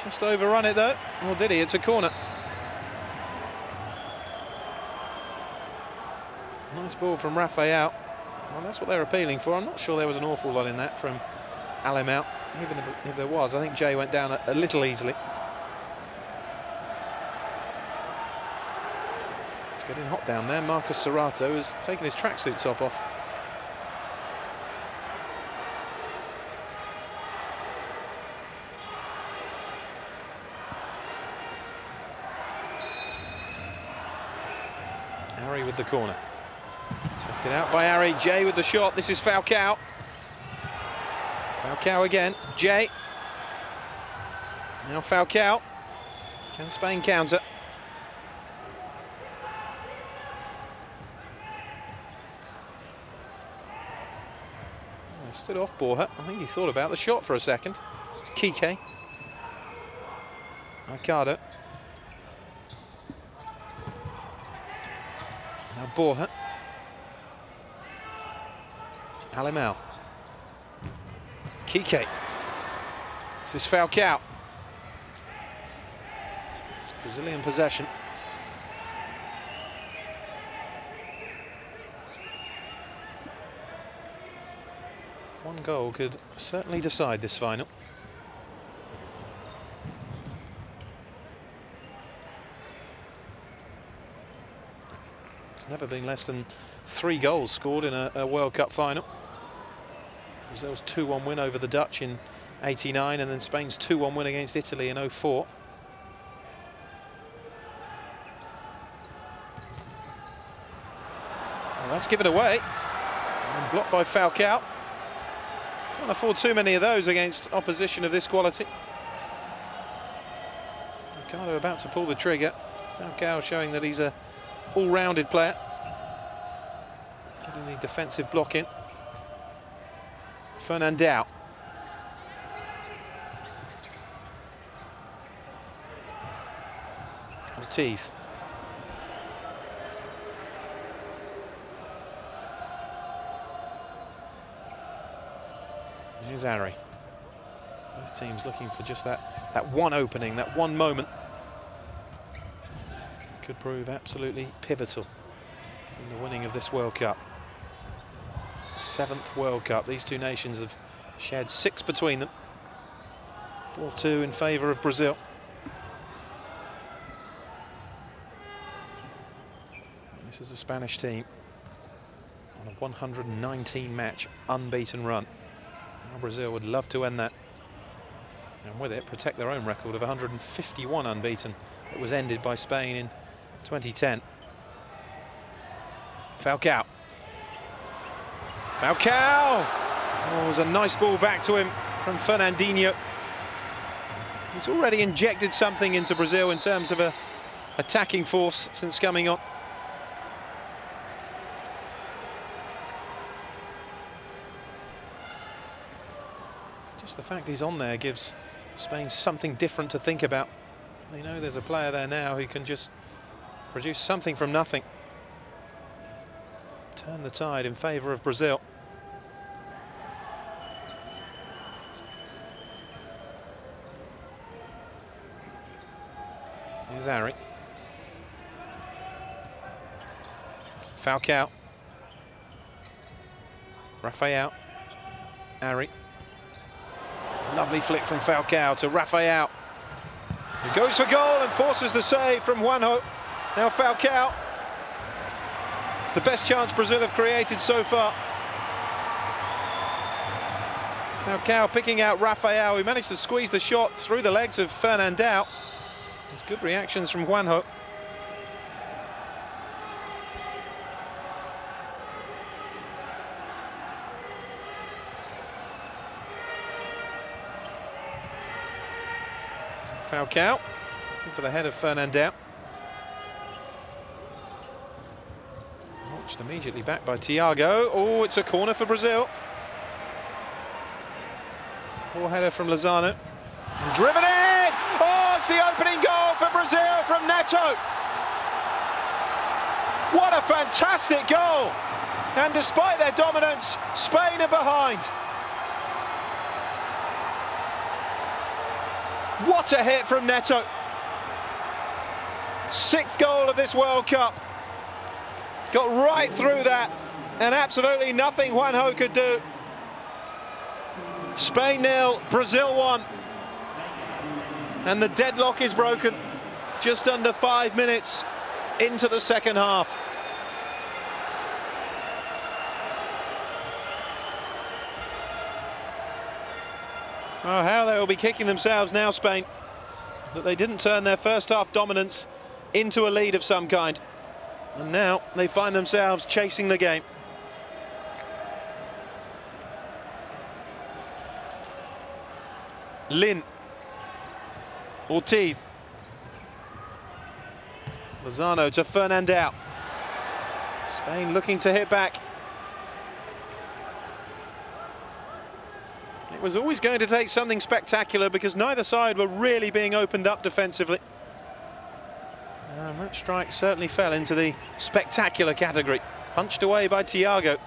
Just overrun it though. Or did he? It's a corner. Nice ball from Rafael. Well, that's what they're appealing for. I'm not sure there was an awful lot in that from Alemão. Even if there was, I think Jay went down a, a little easily. Getting hot down there. Marcos Sorato has taken his tracksuit top off. Ari with the corner. Lifted out by Ari. Jay with the shot. This is Falcao. Falcao again. Jay. Now Falcao. Can Spain counter? Stood off Borja. I think he thought about the shot for a second. It's Kike. Aicardo. Now Borja. Alemão. Kike. This is Falcao. It's Brazilian possession. One goal could certainly decide this final. It's never been less than three goals scored in a, a World Cup final. Brazil's 2-1 win over the Dutch in 89 and then Spain's 2-1 win against Italy in 04. Well, that's given away. And blocked by Falcao. Can't afford too many of those against opposition of this quality. Ricardo about to pull the trigger. Falcao showing that he's a all-rounded player. Getting the defensive block in. Fernandao. Teeth. Here's Both teams looking for just that, that one opening, that one moment. Could prove absolutely pivotal in the winning of this World Cup. Seventh World Cup. These two nations have shared six between them. 4-2 in favour of Brazil. This is the Spanish team on a 119 match unbeaten run. Brazil would love to end that and with it protect their own record of 151 unbeaten that was ended by Spain in 2010. Falcao. Falcao! Oh, it was a nice ball back to him from Fernandinho. He's already injected something into Brazil in terms of a attacking force since coming on. Fact he's on there gives Spain something different to think about. They know there's a player there now who can just produce something from nothing. Turn the tide in favour of Brazil. Here's Ari. Falcao. Rafael. Ari. Lovely flick from Falcao to Rafael. He goes for goal and forces the save from Juanjo. Now Falcao. It's the best chance Brazil have created so far. Falcao picking out Rafael, who managed to squeeze the shot through the legs of Fernandao. There's good reactions from Juanjo. Falcao into the head of Fernandao. Watched immediately back by Thiago. Oh, it's a corner for Brazil. Poor header from Lozano. And driven in! Oh, it's the opening goal for Brazil from Neto. What a fantastic goal! And despite their dominance, Spain are behind. What a hit from Neto. Sixth goal of this World Cup. Got right through that and absolutely nothing Juanjo could do. Spain nil, Brazil one. And the deadlock is broken just under five minutes into the second half. Oh, how they will be kicking themselves now, Spain, that they didn't turn their first half dominance into a lead of some kind. And now they find themselves chasing the game. Lin. Ortiz. Lozano to Fernandao. Spain looking to hit back. Was always going to take something spectacular because neither side were really being opened up defensively. And that strike certainly fell into the spectacular category. Punched away by Thiago.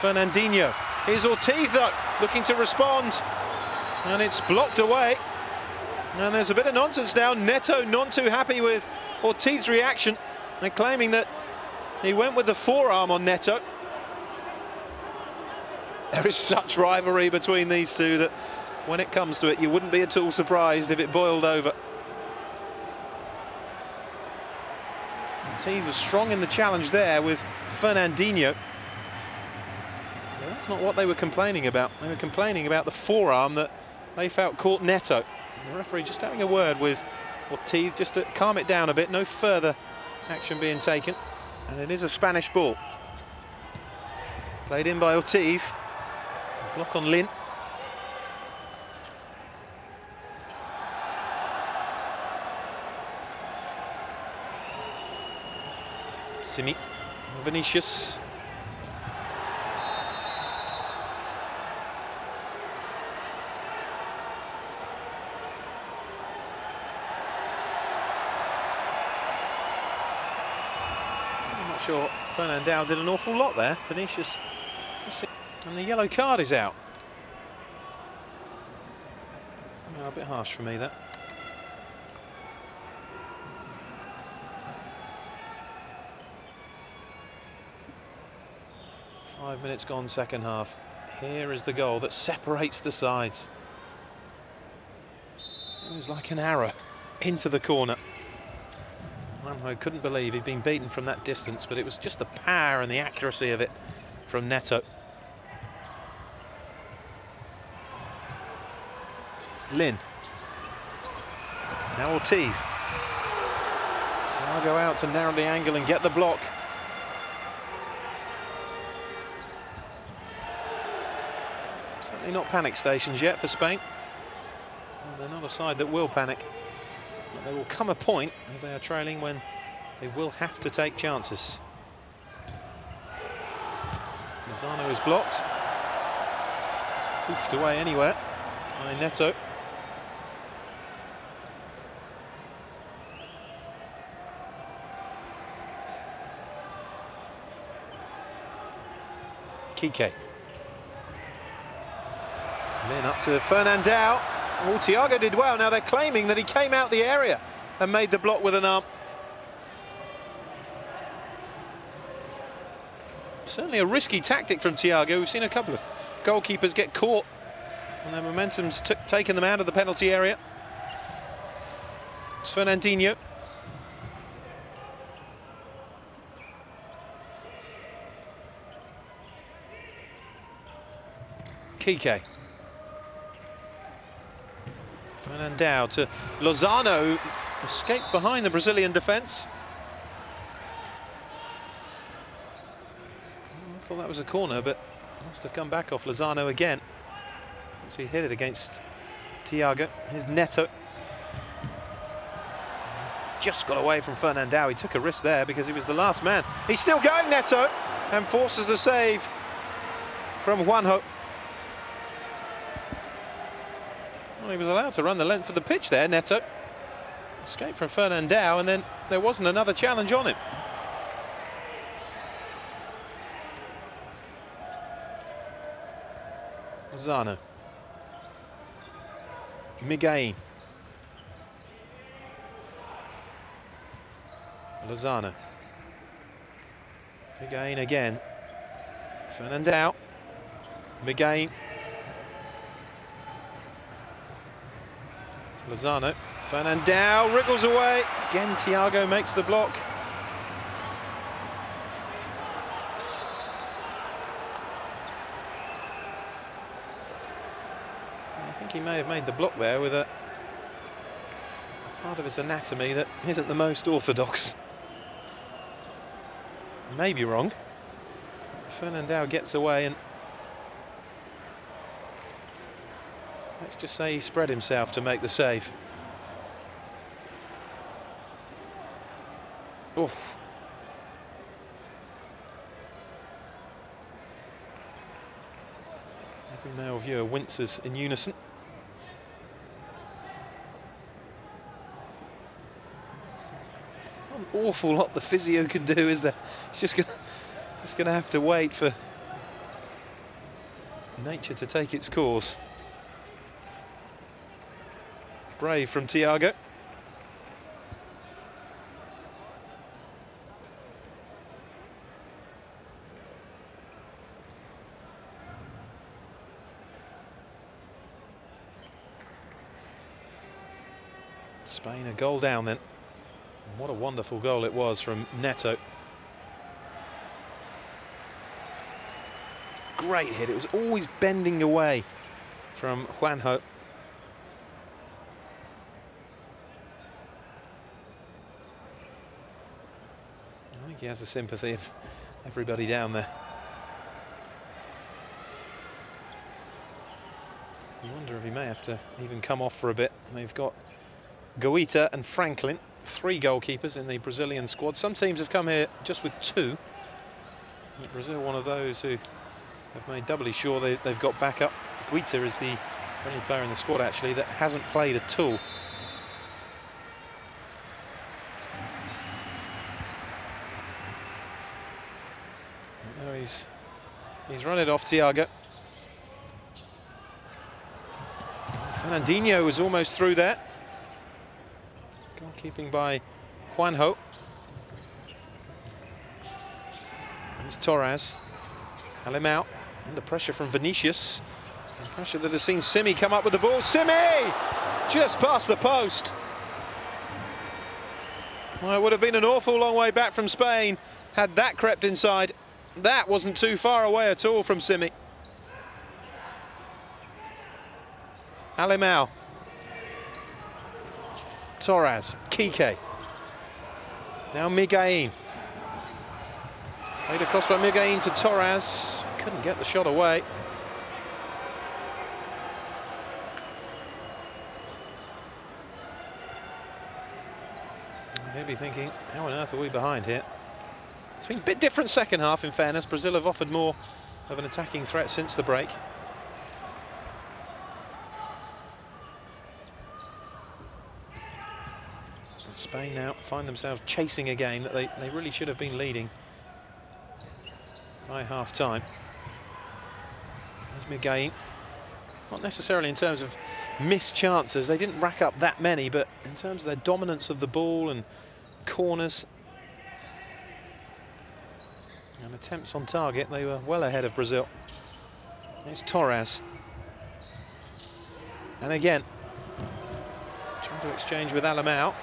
Fernandinho. Here's Ortiz though, looking to respond. And it's blocked away. And there's a bit of nonsense now. Neto not too happy with Ortiz's reaction. They're claiming that he went with the forearm on Neto. There is such rivalry between these two that when it comes to it, you wouldn't be at all surprised if it boiled over. Team was strong in the challenge there with Fernandinho. That's not what they were complaining about. They were complaining about the forearm that they felt caught Neto. The referee just having a word with Ortiz just to calm it down a bit. No further action being taken. And it is a Spanish ball. Played in by Ortiz. Block on Lin. Simi. Vinicius. I'm not sure Fernandao did an awful lot there. Vinicius. And the yellow card is out. Oh, a bit harsh for me, that. Five minutes gone, second half. Here is the goal that separates the sides. It was like an arrow into the corner. I couldn't believe he'd been beaten from that distance, but it was just the power and the accuracy of it from Neto. Lin. Now Ortiz. Thiago out to narrow the angle and get the block. Certainly not panic stations yet for Spain. Well, they're not a side that will panic. But there will come a point if they are trailing when they will have to take chances. Lozano is blocked. It's poofed away anywhere by Neto. Kike. Then up to Fernandao. Oh, Thiago did well. Now they're claiming that he came out the area and made the block with an arm. Certainly a risky tactic from Thiago. We've seen a couple of goalkeepers get caught and their momentum's taken them out of the penalty area. It's Fernandinho. Kike. Fernandao to Lozano, escaped behind the Brazilian defence. I thought that was a corner, but must have come back off Lozano again. So he hit it against Thiago, his Neto. Just got away from Fernandao. He took a risk there because he was the last man. He's still going, Neto, and forces the save from Juanjo. Well, he was allowed to run the length of the pitch there, Neto. Escape from Fernandao, and then there wasn't another challenge on him. Zano. Miguel. Lozano. Miguel again. Fernandao. Miguel. Lozano. Fernandao wriggles away. Again, Thiago makes the block. I think he may have made the block there with a part of his anatomy that isn't the most orthodox. Maybe wrong. Fernandao gets away and Let's just say he spread himself to make the save. Oof. Every male viewer winces in unison. An awful lot the physio can do, is there? It's just gonna, just gonna have to wait for nature to take its course. Brave from Thiago. Spain a goal down then. What a wonderful goal it was from Neto. Great hit, it was always bending away from Juanjo. he has the sympathy of everybody down there. I wonder if he may have to even come off for a bit. They've got Guitta and Franklin, three goalkeepers in the Brazilian squad. Some teams have come here just with two. Brazil, one of those who have made doubly sure they, have got backup. Guitta is the only player in the squad, actually, that hasn't played at all it off, Thiago. Fernandinho was almost through there. Goalkeeping by Juanjo. There's Torras. Alemão under pressure from Vinicius. And pressure that has seen Simi come up with the ball. Simi! Just past the post. Well, it would have been an awful long way back from Spain had that crept inside. That wasn't too far away at all from Simi. Alemão. Torras. Kike. Now Miguelín. Played across by Miguelín to Torras. Couldn't get the shot away. Maybe thinking, how on earth are we behind here? It's been a bit different second half, in fairness. Brazil have offered more of an attacking threat since the break. Spain now find themselves chasing a game that they, they really should have been leading by half-time. There's Miguelín. Not necessarily in terms of missed chances. They didn't rack up that many, but in terms of their dominance of the ball and corners and attempts on target, they were well ahead of Brazil. It's Torras. And again, trying to exchange with Alemão.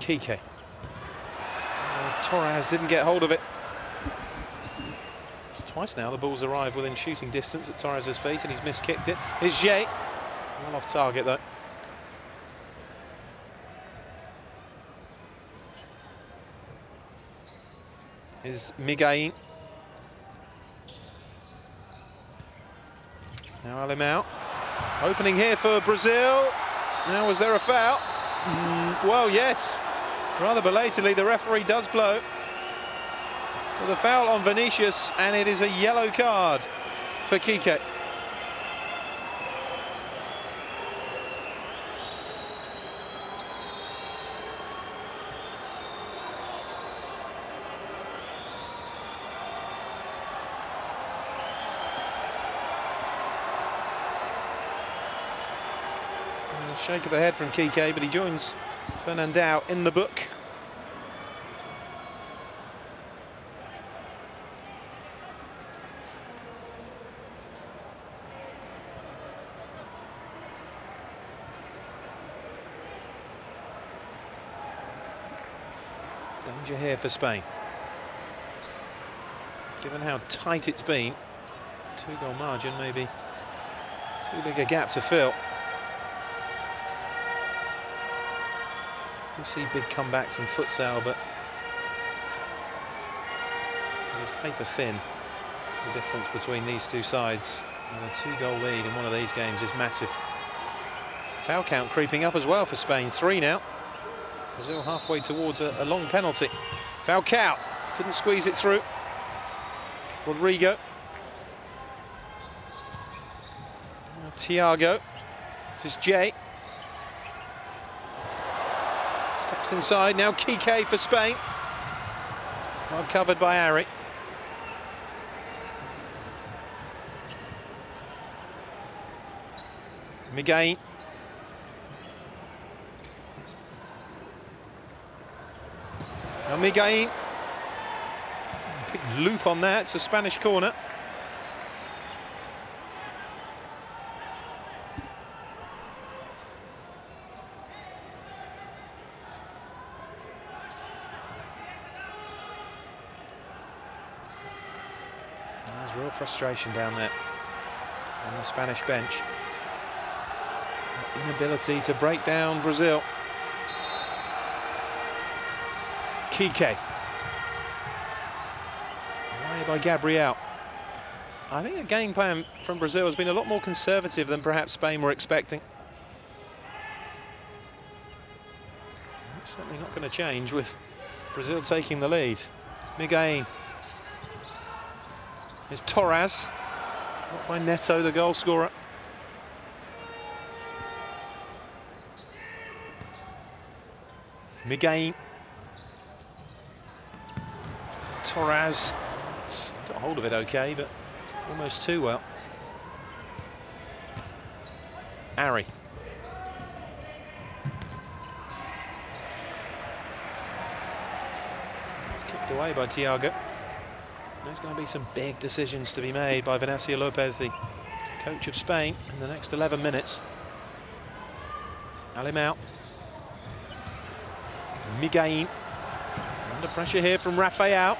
Kike. Uh, Torras didn't get hold of it. It's twice now the ball's arrived within shooting distance at Torras' feet and he's miskicked it. Here's Jay. Well off target though. Is Miguelín. Now Alemão. Opening here for Brazil. Now was there a foul? Mm, well, yes. Rather belatedly, the referee does blow the foul on Vinicius, and it is a yellow card for Kike. shake of the head from Kike, but he joins Fernandao in the book. Danger here for Spain. Given how tight it's been, two-goal margin maybe too big a gap to fill. Do see big comebacks in futsal, but it's paper thin. The difference between these two sides and a two-goal lead in one of these games is massive. Foul count creeping up as well for Spain. Three now. Brazil halfway towards a, a long penalty. Falcao couldn't squeeze it through. Rodrigo. Now Thiago. This is Jay. Steps inside, now Kike for Spain. Well covered by Ari. Miguel. Miguel. Big loop on that, it's a Spanish corner. There's real frustration down there on the Spanish bench. Inability to break down Brazil. Kike. Away by Gabriel. I think the game plan from Brazil has been a lot more conservative than perhaps Spain were expecting. It's certainly not going to change with Brazil taking the lead. Miguel. Is Torras. Not by Neto, the goal scorer. Miguel. Torras. got hold of it okay, but almost too well. Ari. It's kicked away by Thiago. There's going to be some big decisions to be made by Venancio Lopez, the coach of Spain, in the next 11 minutes. Alemão. Miguel. Under pressure here from Rafael.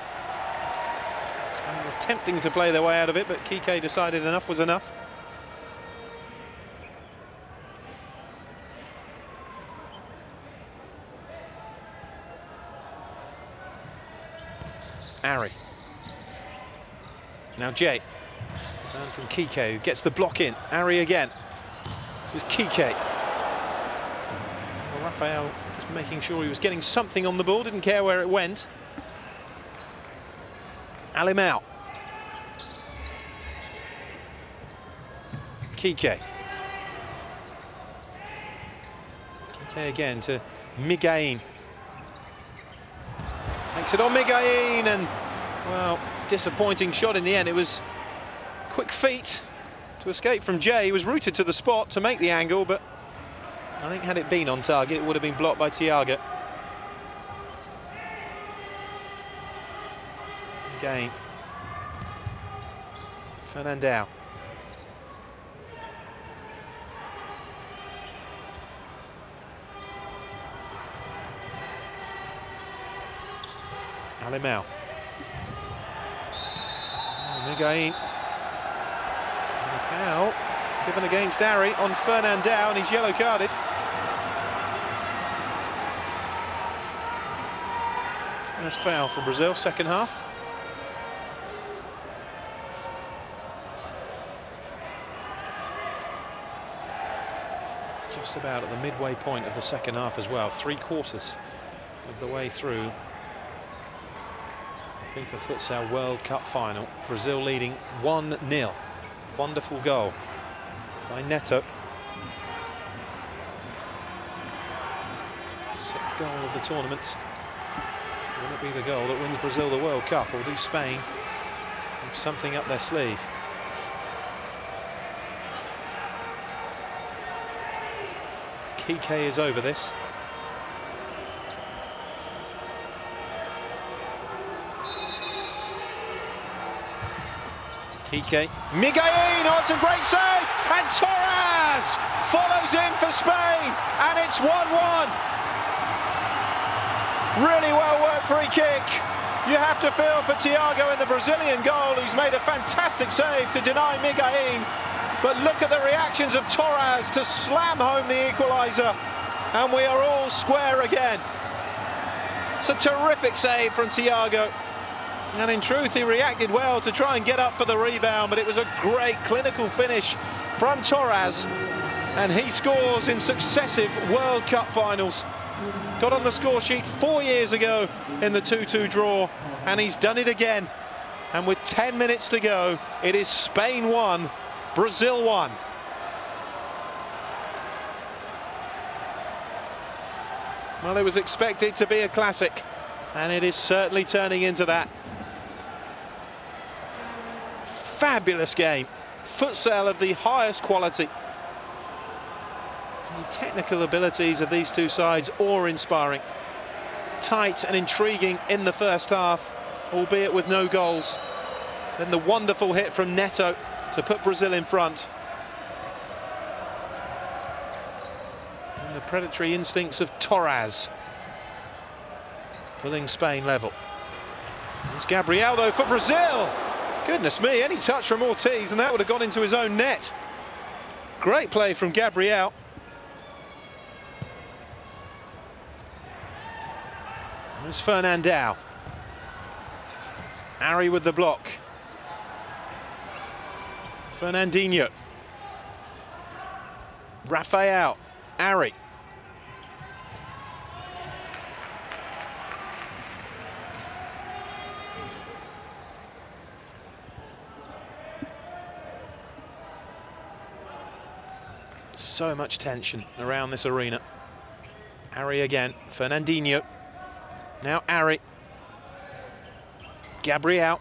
Attempting to play their way out of it, but Kike decided enough was enough. Ari. Now Jay. Down from Kike, who gets the block in. Ari again. This is Kike. Well, Rafael just making sure he was getting something on the ball, didn't care where it went. Alemão. Kike. Kike again to Miguel. Takes it on Miguel and, well, disappointing shot in the end. It was quick feet to escape from Jay. He was rooted to the spot to make the angle, but I think had it been on target, it would have been blocked by Thiago. Again. Fernandao. Alemão. Miguel. foul given against Ari on Fernandao and he's yellow carded. First foul for Brazil, second half. Just about at the midway point of the second half as well, three quarters of the way through FIFA Futsal World Cup final. Brazil leading 1-0. Wonderful goal by Neto. Sixth goal of the tournament. Will it be the goal that wins Brazil the World Cup or do Spain have something up their sleeve? Kike is over this. Kike. Miguel, oh, it's a great save! And Torras follows in for Spain, and it's 1-1. Really well worked free kick. You have to feel for Thiago in the Brazilian goal, He's made a fantastic save to deny Miguel. But look at the reactions of Torras to slam home the equaliser. And we are all square again. It's a terrific save from Thiago. And in truth, he reacted well to try and get up for the rebound, but it was a great clinical finish from Torras. And he scores in successive World Cup finals. Got on the score sheet four years ago in the 2-2 draw, and he's done it again. And with 10 minutes to go, it is Spain 1, Brazil 1. Well, it was expected to be a classic, and it is certainly turning into that fabulous game. Futsal of the highest quality. The technical abilities of these two sides awe-inspiring. Tight and intriguing in the first half, albeit with no goals. Then the wonderful hit from Neto to put Brazil in front. And the predatory instincts of Torras pulling Spain level. It's Gabriel though for Brazil. Goodness me, any touch from Ortiz and that would have gone into his own net. Great play from Gabriel. There's Fernandao. Ari with the block. Fernandinho. Rafael. Ari. So much tension around this arena. Ari again, Fernandinho. Now Ari. Gabriel.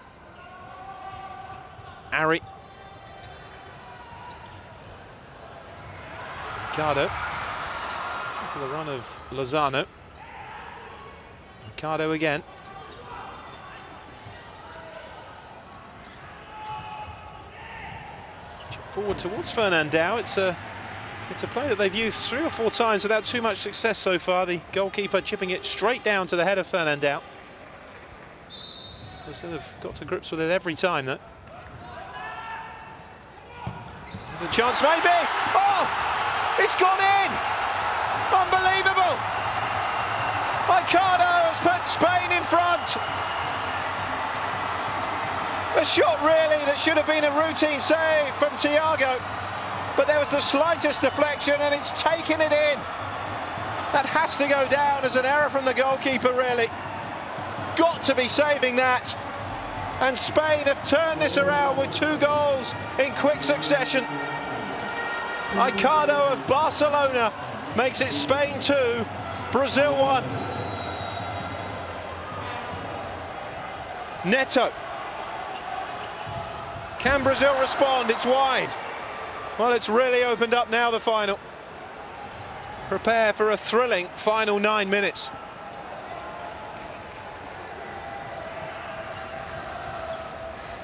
Ari. Aicardo. For the run of Lozano. Aicardo again. Forward towards Fernandao. It's a it's a play that they've used three or four times without too much success so far. The goalkeeper chipping it straight down to the head of Fernandao. They sort of got to grips with it every time, though. There's a chance, maybe. Oh, it's gone in. Unbelievable. Aicardo has put Spain in front. A shot, really, that should have been a routine save from Thiago but there was the slightest deflection and it's taken it in. That has to go down as an error from the goalkeeper, really. Got to be saving that. And Spain have turned this around with two goals in quick succession. Aicardo of Barcelona makes it Spain 2, Brazil 1. Neto. Can Brazil respond? It's wide. Well, it's really opened up now, the final. Prepare for a thrilling final nine minutes.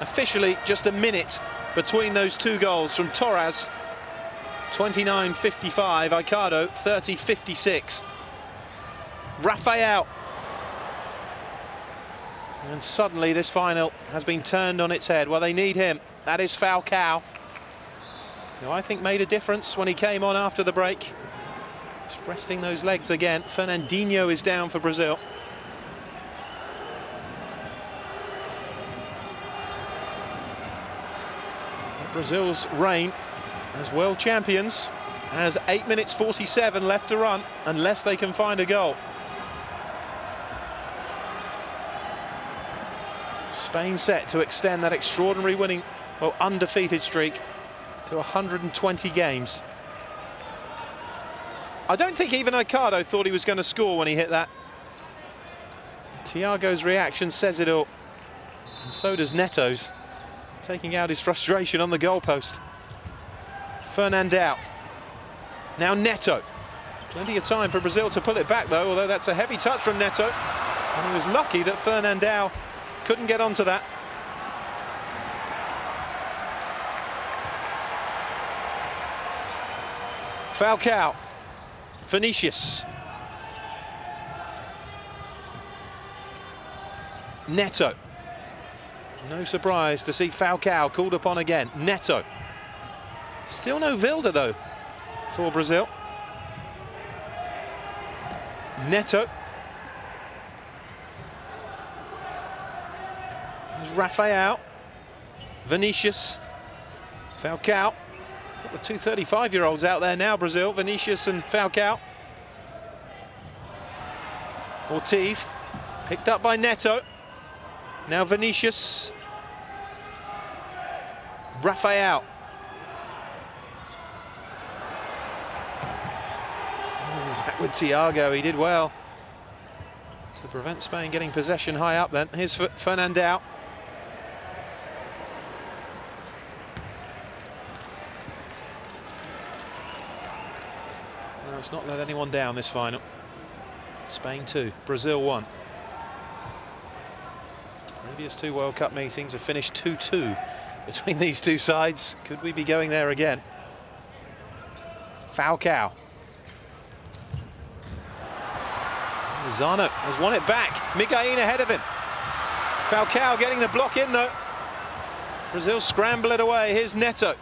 Officially, just a minute between those two goals from Torras, 29.55, Aicardo, 30.56. Rafael. And suddenly this final has been turned on its head. Well, they need him. That is Falcao who I think made a difference when he came on after the break. Resting those legs again. Fernandinho is down for Brazil. Brazil's reign as world champions has 8 minutes 47 left to run unless they can find a goal. Spain set to extend that extraordinary winning, well, undefeated streak to 120 games. I don't think even Aicardo thought he was going to score when he hit that. Thiago's reaction says it all. And so does Neto's, taking out his frustration on the goalpost. Fernandao. Now Neto. Plenty of time for Brazil to pull it back, though, although that's a heavy touch from Neto. And he was lucky that Fernandao couldn't get onto that. Falcao. Vinicius. Neto. No surprise to see Falcao called upon again. Neto. Still no Wilde, though, for Brazil. Neto. There's Rafael. Vinicius. Falcao. The two 35-year-olds out there now, Brazil, Vinicius and Falcao. Ortiz, picked up by Neto. Now Vinicius. Rafael. Back with Thiago, he did well to prevent Spain getting possession high up then. Here's Fernandao. It's not let anyone down this final. Spain 2, Brazil 1. Previous two World Cup meetings have finished 2-2 between these two sides. Could we be going there again? Falcao. Zano has won it back. Miguelín ahead of him. Falcao getting the block in though. Brazil scramble it away. Here's Neto.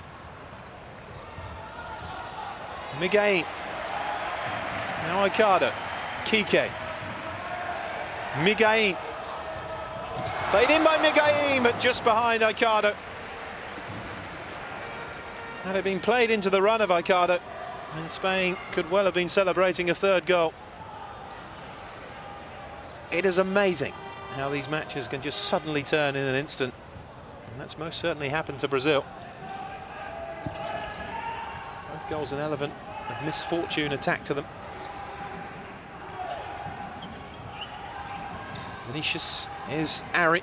Miguelín now. Kike. Miguelín. Played in by Miguelín, but just behind Aicardo. Had it been played into the run of Aicardo, and Spain could well have been celebrating a third goal. It is amazing how these matches can just suddenly turn in an instant. And that's most certainly happened to Brazil. Both goals an element of misfortune attack to them. Vinicius is Ari.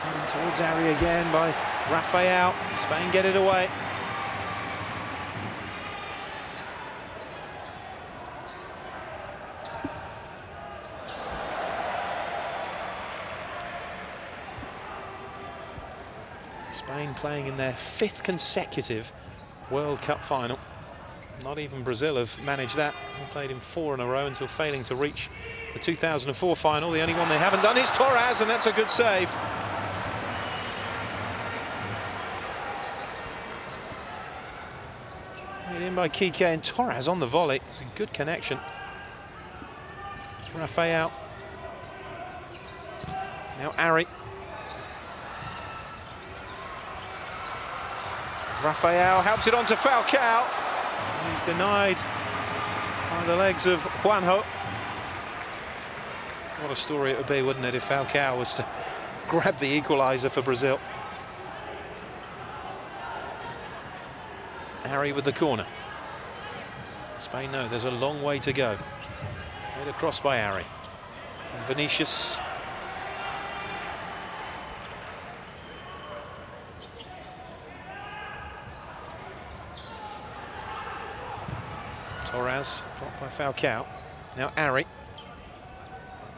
Coming towards Ari again by Rafael. Spain get it away. Spain playing in their fifth consecutive World Cup final. Not even Brazil have managed that. They played in four in a row until failing to reach the 2004 final. The only one they haven't done is Torras, and that's a good save. In by Kike and Torras on the volley. It's a good connection. It's Rafael. Now Ari. Rafael helps it on to Falcao. He's denied by the legs of Juanjo. What a story it would be, wouldn't it, if Falcao was to grab the equaliser for Brazil. Ari with the corner. Spain know there's a long way to go. Made across by Ari. And Vinicius Torras, blocked by Falcao. Now Ari.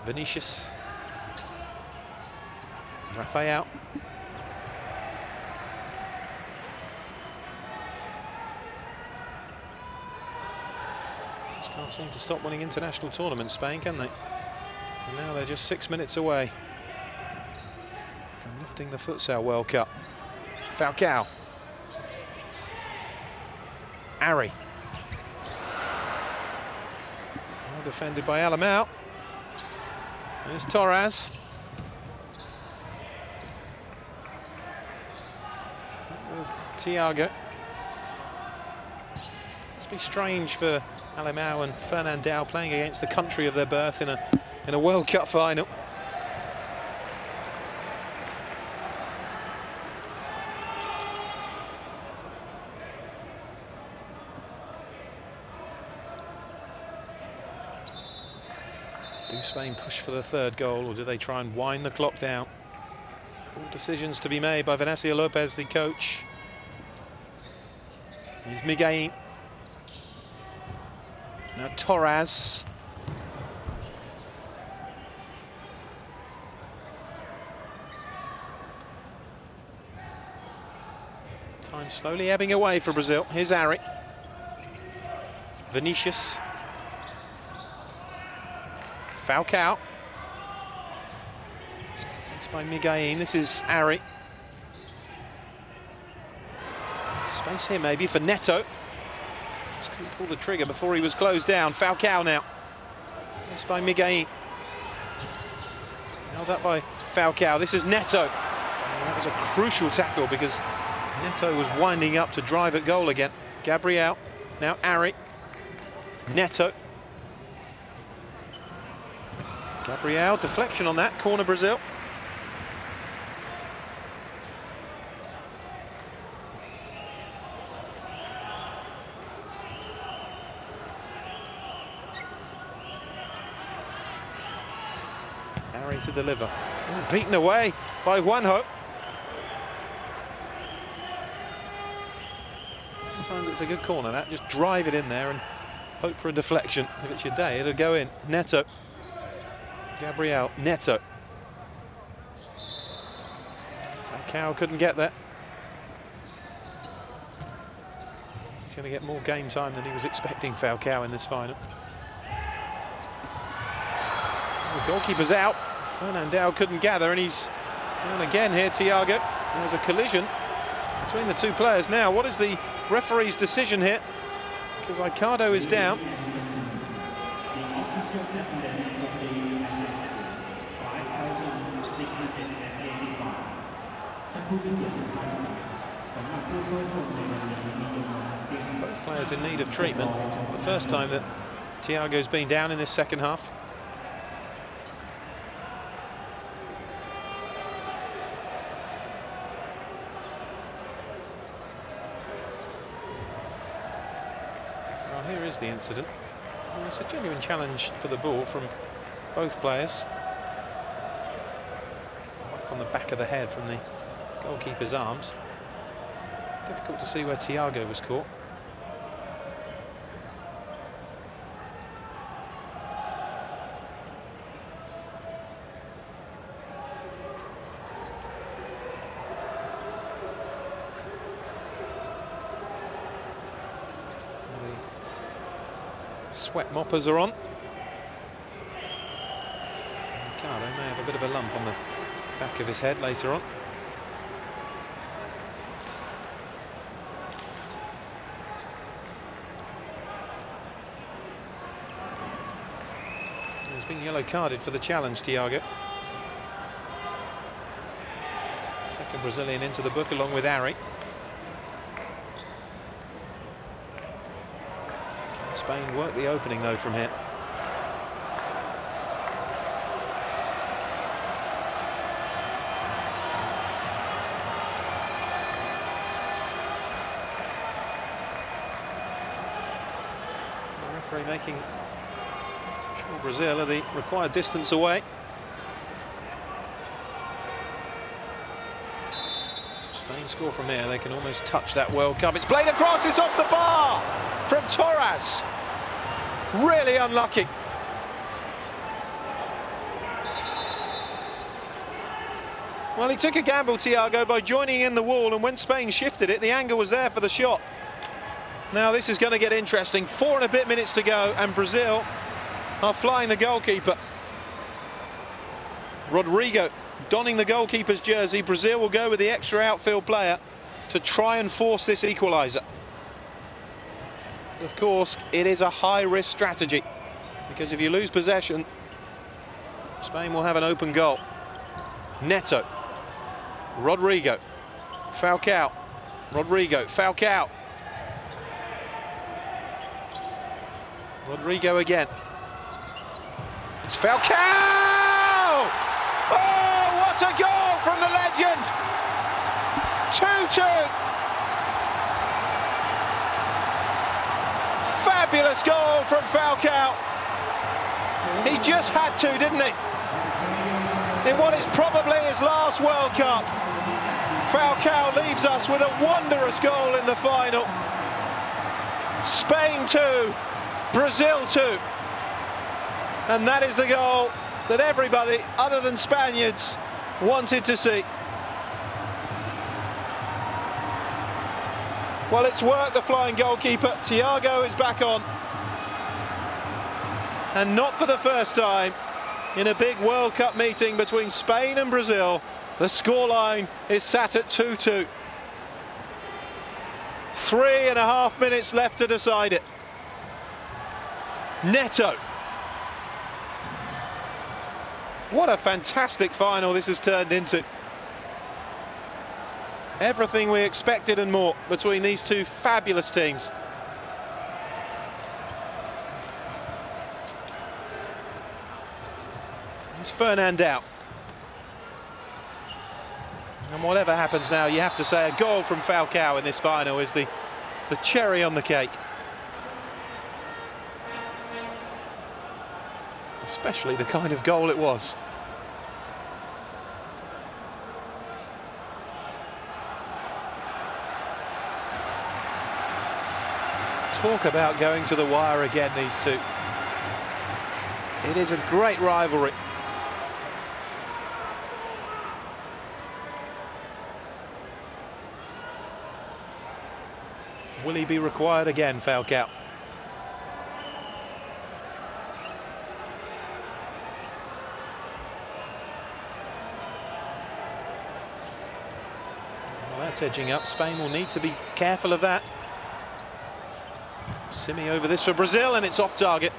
Vinicius. Rafael. Just can't seem to stop winning international tournaments, Spain, can they? And now they're just six minutes away from lifting the Futsal World Cup. Falcao. Ari. Defended by Alemão. There's Torras. With Thiago. Must be strange for Alemão and Fernandao playing against the country of their birth in a in a World Cup final. Spain push for the third goal or do they try and wind the clock down? All decisions to be made by Venancio Lopez, the coach. He's Miguel. Now Torras. Time slowly ebbing away for Brazil. Here's Ari. Vinicius. Falcao. It's by Miguelín. This is Ari. Space here maybe for Neto. Just couldn't pull the trigger before he was closed down. Falcao now. It's by Miguelín. Held up by Falcao. This is Neto. That was a crucial tackle because Neto was winding up to drive at goal again. Gabriel. Now Ari. Neto. Gabriel, deflection on that, corner Brazil. Ari to deliver. Ooh, beaten away by Juanjo. Sometimes it's a good corner, that. Just drive it in there and hope for a deflection. If it's your day, it'll go in. Neto. Gabriel Neto. Falcao couldn't get there. He's going to get more game time than he was expecting Falcao in this final. Oh, the goalkeeper's out. Fernandao couldn't gather and he's down again here, Thiago. There's a collision between the two players. Now, what is the referee's decision here? Because Aicardo is down. Both players in need of treatment. It's the first time that Thiago's been down in this second half. Well, here is the incident. Well, it's a genuine challenge for the ball from both players. Back on the back of the head from the goalkeeper's arms. Difficult to see where Thiago was caught. The sweat moppers are on. Aicardo may have a bit of a lump on the back of his head later on. He's been yellow carded for the challenge, Thiago. Second Brazilian into the book along with Ari. Spain work the opening though from here? Referee making sure Brazil are the required distance away. Spain score from here, they can almost touch that World Cup. It's played across, it's off the bar from Torras. Really unlucky. Well, he took a gamble, Thiago, by joining in the wall, and when Spain shifted it, the angle was there for the shot. Now this is going to get interesting. Four and a bit minutes to go, and Brazil are flying the goalkeeper. Rodrigo donning the goalkeeper's jersey. Brazil will go with the extra outfield player to try and force this equaliser. Of course, it is a high-risk strategy because if you lose possession, Spain will have an open goal. Neto, Rodrigo, Falcao, Rodrigo, Falcao. Rodrigo again. It's Falcao! Oh, what a goal from the legend! 2-2. Fabulous goal from Falcao. He just had to, didn't he? In what is probably his last World Cup. Falcao leaves us with a wondrous goal in the final. Spain 2, Brazil 2. And that is the goal that everybody, other than Spaniards, wanted to see. Well, it's worked, the flying goalkeeper. Thiago is back on. And not for the first time in a big World Cup meeting between Spain and Brazil. The scoreline is sat at 2-2. Three and a half minutes left to decide it. Neto. What a fantastic final this has turned into. Everything we expected and more between these two fabulous teams. It's Fernandao. And whatever happens now, you have to say a goal from Falcao in this final is the, the cherry on the cake. Especially the kind of goal it was. Talk about going to the wire again, these two. It is a great rivalry. Will he be required again, Falcao? That's edging up. Spain will need to be careful of that. Simi over this for Brazil, and it's off target.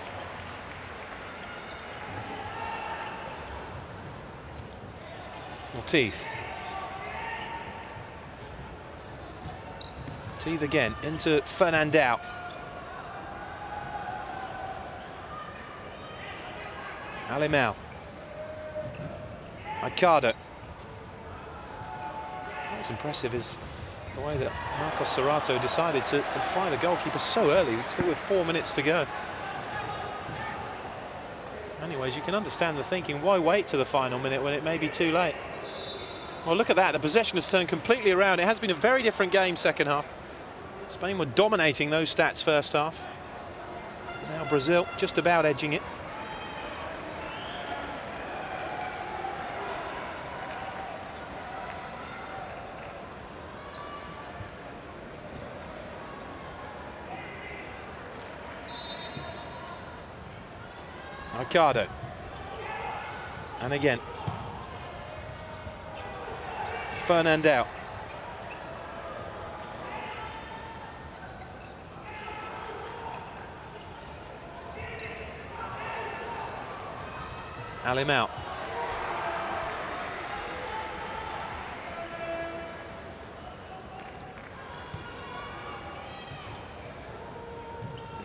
Teeth. Teeth again into Fernandao. Alemão. Aicardo. What's impressive is the way that Marcos Sorato decided to fire the goalkeeper so early, still with four minutes to go. Anyways, you can understand the thinking, why wait to the final minute when it may be too late? Well, look at that, the possession has turned completely around. It has been a very different game second half. Spain were dominating those stats first half. Now Brazil just about edging it. Ricardo. And again. Fernandao. Alemão.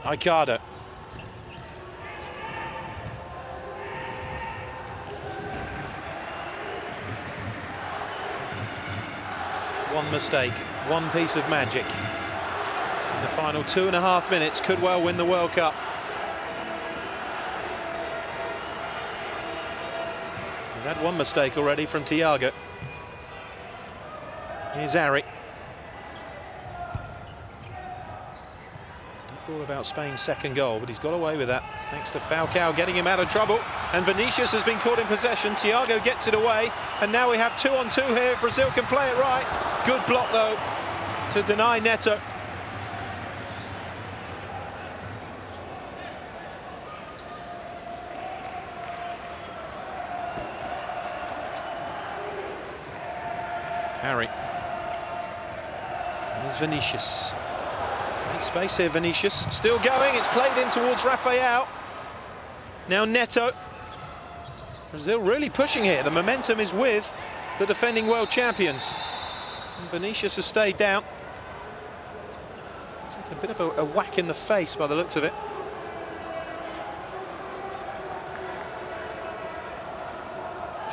Aicardo. One mistake, one piece of magic. In the final two and a half minutes could well win the World Cup. We've had one mistake already from Thiago. Here's Ari. All about Spain's second goal, but he's got away with that thanks to Falcao getting him out of trouble. And Vinicius has been caught in possession. Thiago gets it away, and now we have two on two here. Brazil can play it right. Good block though to deny Neto. Ari. There's Vinicius. space here, Vinicius. Still going, it's played in towards Rafael. Now Neto. Brazil really pushing here. The momentum is with the defending world champions. Vinicius has stayed down. Taking a bit of a, a whack in the face by the looks of it.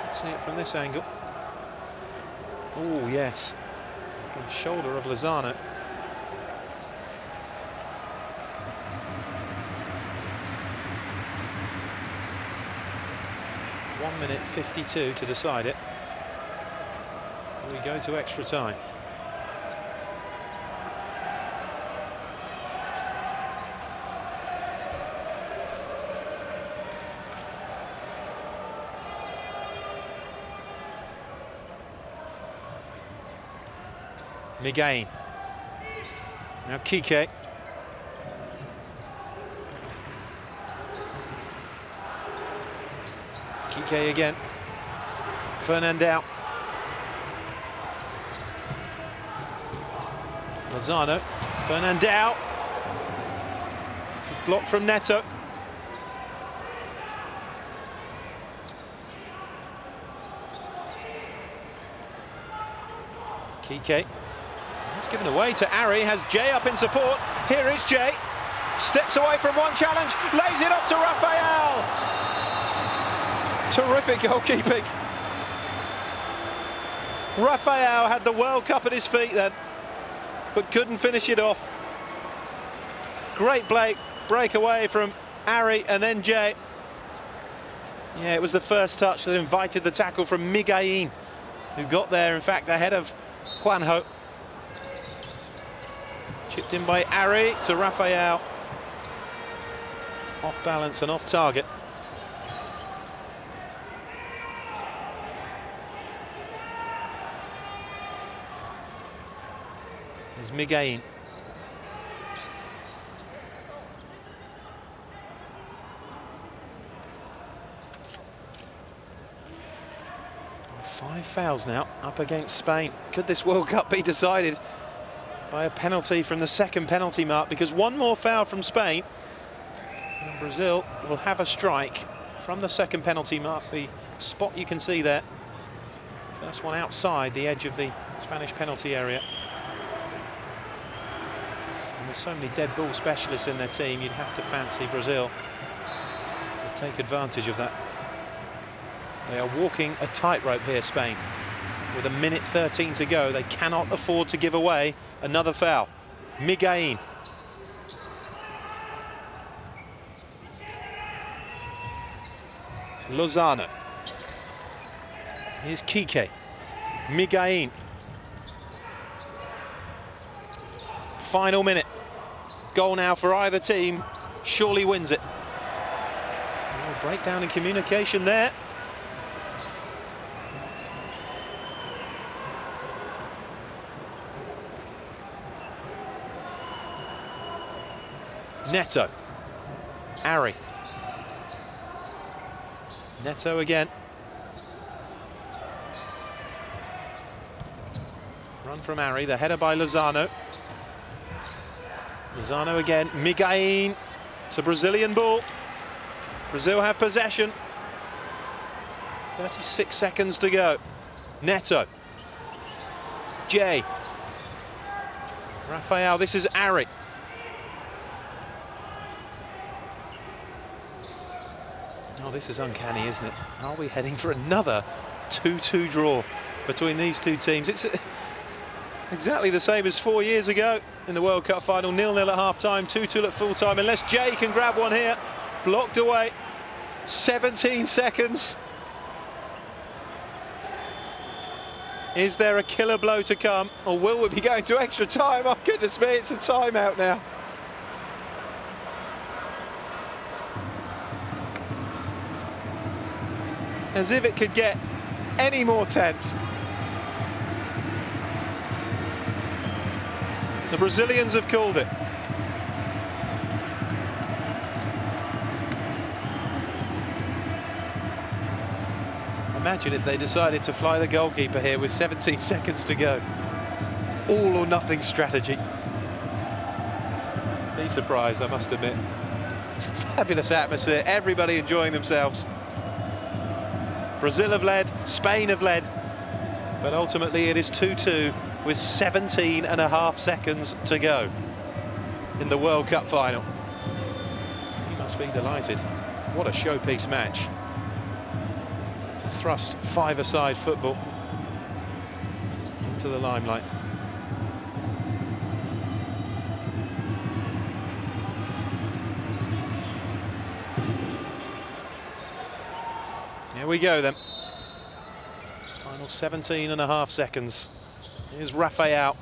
Should see it from this angle. Oh, yes. It's the shoulder of Lozano. One minute 52 to decide it. We go to extra time. Miguel. Now Kike. Kike again. Fernandao. Lozano. Fernandao. Block from Neto. Kike. He's given away to Ari, has Jay up in support. Here is Jay. Steps away from one challenge, lays it off to Rafael. Terrific goalkeeping. Rafael had the World Cup at his feet then, but couldn't finish it off. Great break, break away from Ari and then Jay. Yeah, it was the first touch that invited the tackle from Miguel, who got there, in fact, ahead of Juanjo. Chipped in by Ari to Rafael. Off balance and off target. There's Miguel. Five fouls now up against Spain. Could this World Cup be decided by a penalty from the second penalty mark? Because one more foul from Spain and Brazil will have a strike from the second penalty mark. The spot you can see there First one outside the edge of the Spanish penalty area. There's so many dead ball specialists in their team, you'd have to fancy Brazil will take advantage of that. They are walking a tightrope here, Spain. With a minute 13 to go, they cannot afford to give away another foul. Miguelín. Lozano. Here's Kike. Miguelín. Final minute. Goal now for either team. Surely wins it. Oh, breakdown in communication there. Neto. Ari. Neto again. Run from Ari, the header by Lozano. Lozano again, Miguelín. It's a Brazilian ball. Brazil have possession. 36 seconds to go. Neto. Jay. Rafael, this is Ari. Oh, this is uncanny, isn't it? Are we heading for another 2-2 draw between these two teams? It's exactly the same as four years ago in the World Cup final. Nil-nil at half-time, 2-2 at full-time. Unless Jay can grab one here. Blocked away. 17 seconds. Is there a killer blow to come? Or will we be going to extra time? Oh, goodness me, it's a timeout now. as if it could get any more tense. The Brazilians have called it. Imagine if they decided to fly the goalkeeper here with 17 seconds to go. All or nothing strategy. Be surprised, I must admit. It's a fabulous atmosphere, everybody enjoying themselves. Brazil have led, Spain have led, but ultimately it is 2-2 with 17 and a half seconds to go in the World Cup final. He must be delighted. What a showpiece match. To thrust five-a-side football into the limelight. Here we go then. Final 17 and a half seconds. Here's Rafael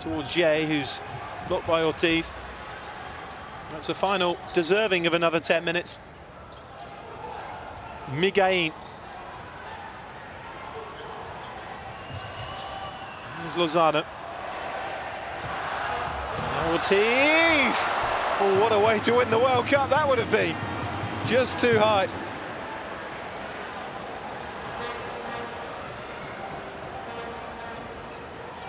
towards Jay, who's blocked by Ortiz. That's a final deserving of another 10 minutes. Miguelín. Here's Lozano. Ortiz! Oh, what a way to win the World Cup that would have been. Just too high.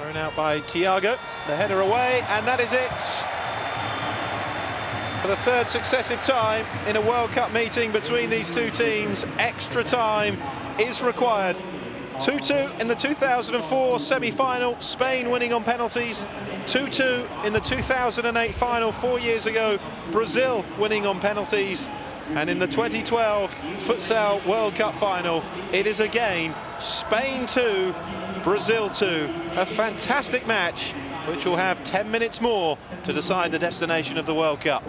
Thrown out by Thiago. The header away, and that is it. For the third successive time in a World Cup meeting between these two teams, extra time is required. 2-2 in the 2004 semi-final, Spain winning on penalties. 2-2 in the 2008 final four years ago, Brazil winning on penalties. And in the 2012 Futsal World Cup final, it is again Spain 2, Brazil 2. A fantastic match, which will have 10 minutes more to decide the destination of the World Cup.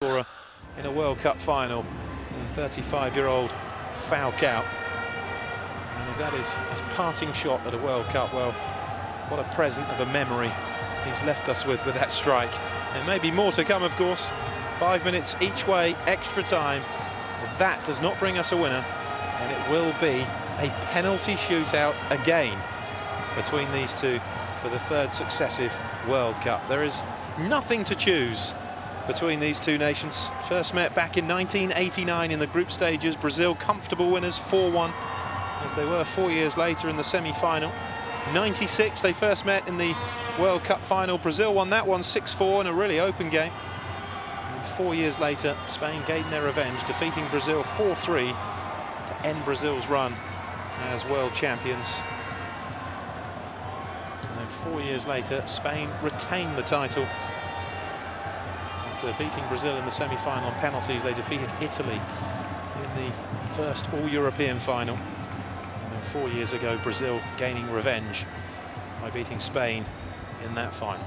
In a World Cup final, 35-year-old Falcao. And that is his parting shot at a World Cup. Well, what a present of a memory he's left us with with that strike. And maybe more to come, of course. Five minutes each way, extra time. But that does not bring us a winner, and it will be a penalty shootout again between these two for the third successive World Cup. There is nothing to choose between these two nations. First met back in 1989 in the group stages. Brazil comfortable winners 4-1 as they were four years later in the semi-final. 96 they first met in the World Cup final. Brazil won that one 6-4 in a really open game. And four years later, Spain gained their revenge, defeating Brazil 4-3 to end Brazil's run as world champions. And then four years later, Spain retained the title. After beating Brazil in the semi-final on penalties, they defeated Italy in the first all-European final. And four years ago, Brazil gaining revenge by beating Spain in that final.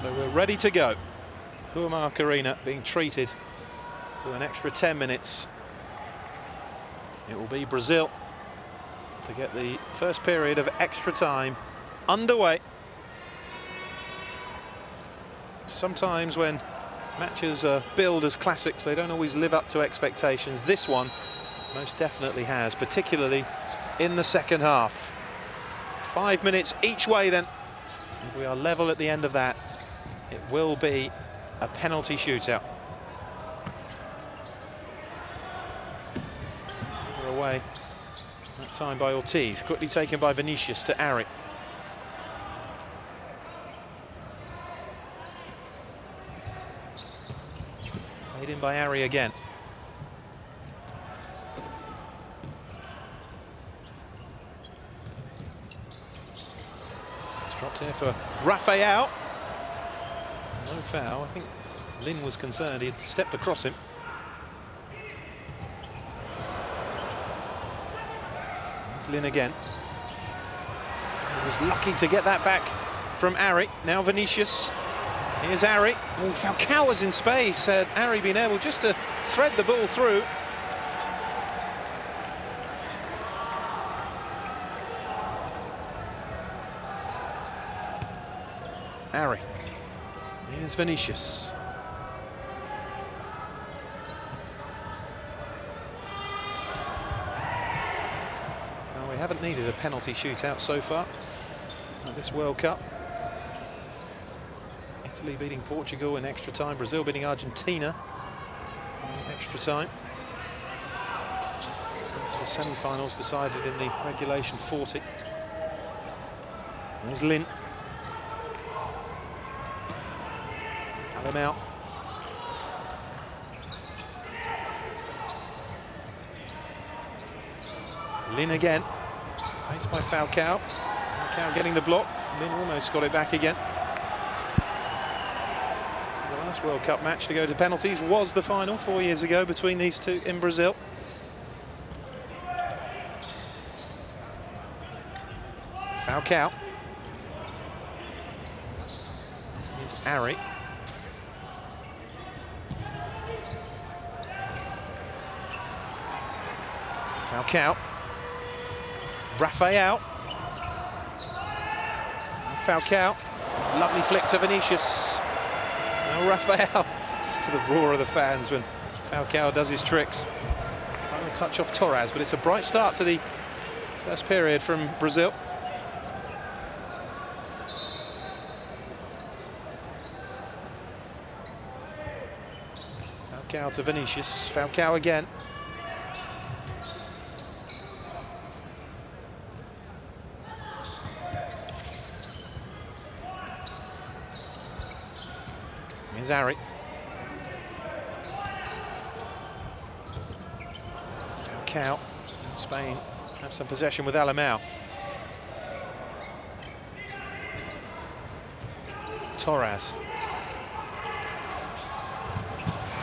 So we're ready to go. Huamark Arena being treated to an extra 10 minutes. It will be Brazil to get the first period of extra time underway. Sometimes when matches are billed as classics, they don't always live up to expectations. This one most definitely has, particularly in the second half. Five minutes each way then. If we are level at the end of that, it will be a penalty shootout. Away. That time by Ortiz, quickly taken by Vinicius to Ari. Made in by Ari again. It's dropped here for Rafael. No foul. I think Lin was concerned. He had stepped across him. Lin again. He was lucky to get that back from Ari. Now Vinicius. Here's Ari. Oh, Falcao was in space. Had Ari been able just to thread the ball through. Ari. Here's Vinicius. Now, we haven't needed a penalty shootout so far at this World Cup. Italy beating Portugal in extra time, Brazil beating Argentina in extra time. The semi-finals decided in the regulation 40. There's Lin. Them out. Lin again. Faced by Falcao. Falcao getting the block. Lin almost got it back again. So the last World Cup match to go to penalties was the final four years ago between these two in Brazil. Falcao. Here's Ari. Falcao. Rafael. Falcao. Lovely flick to Vinicius. Now Rafael. It's to the roar of the fans when Falcao does his tricks. Final touch off Torras, but it's a bright start to the first period from Brazil. Falcao to Vinicius. Falcao again. Here's Ari. Falcao. Spain have some possession with Alemão. Torras.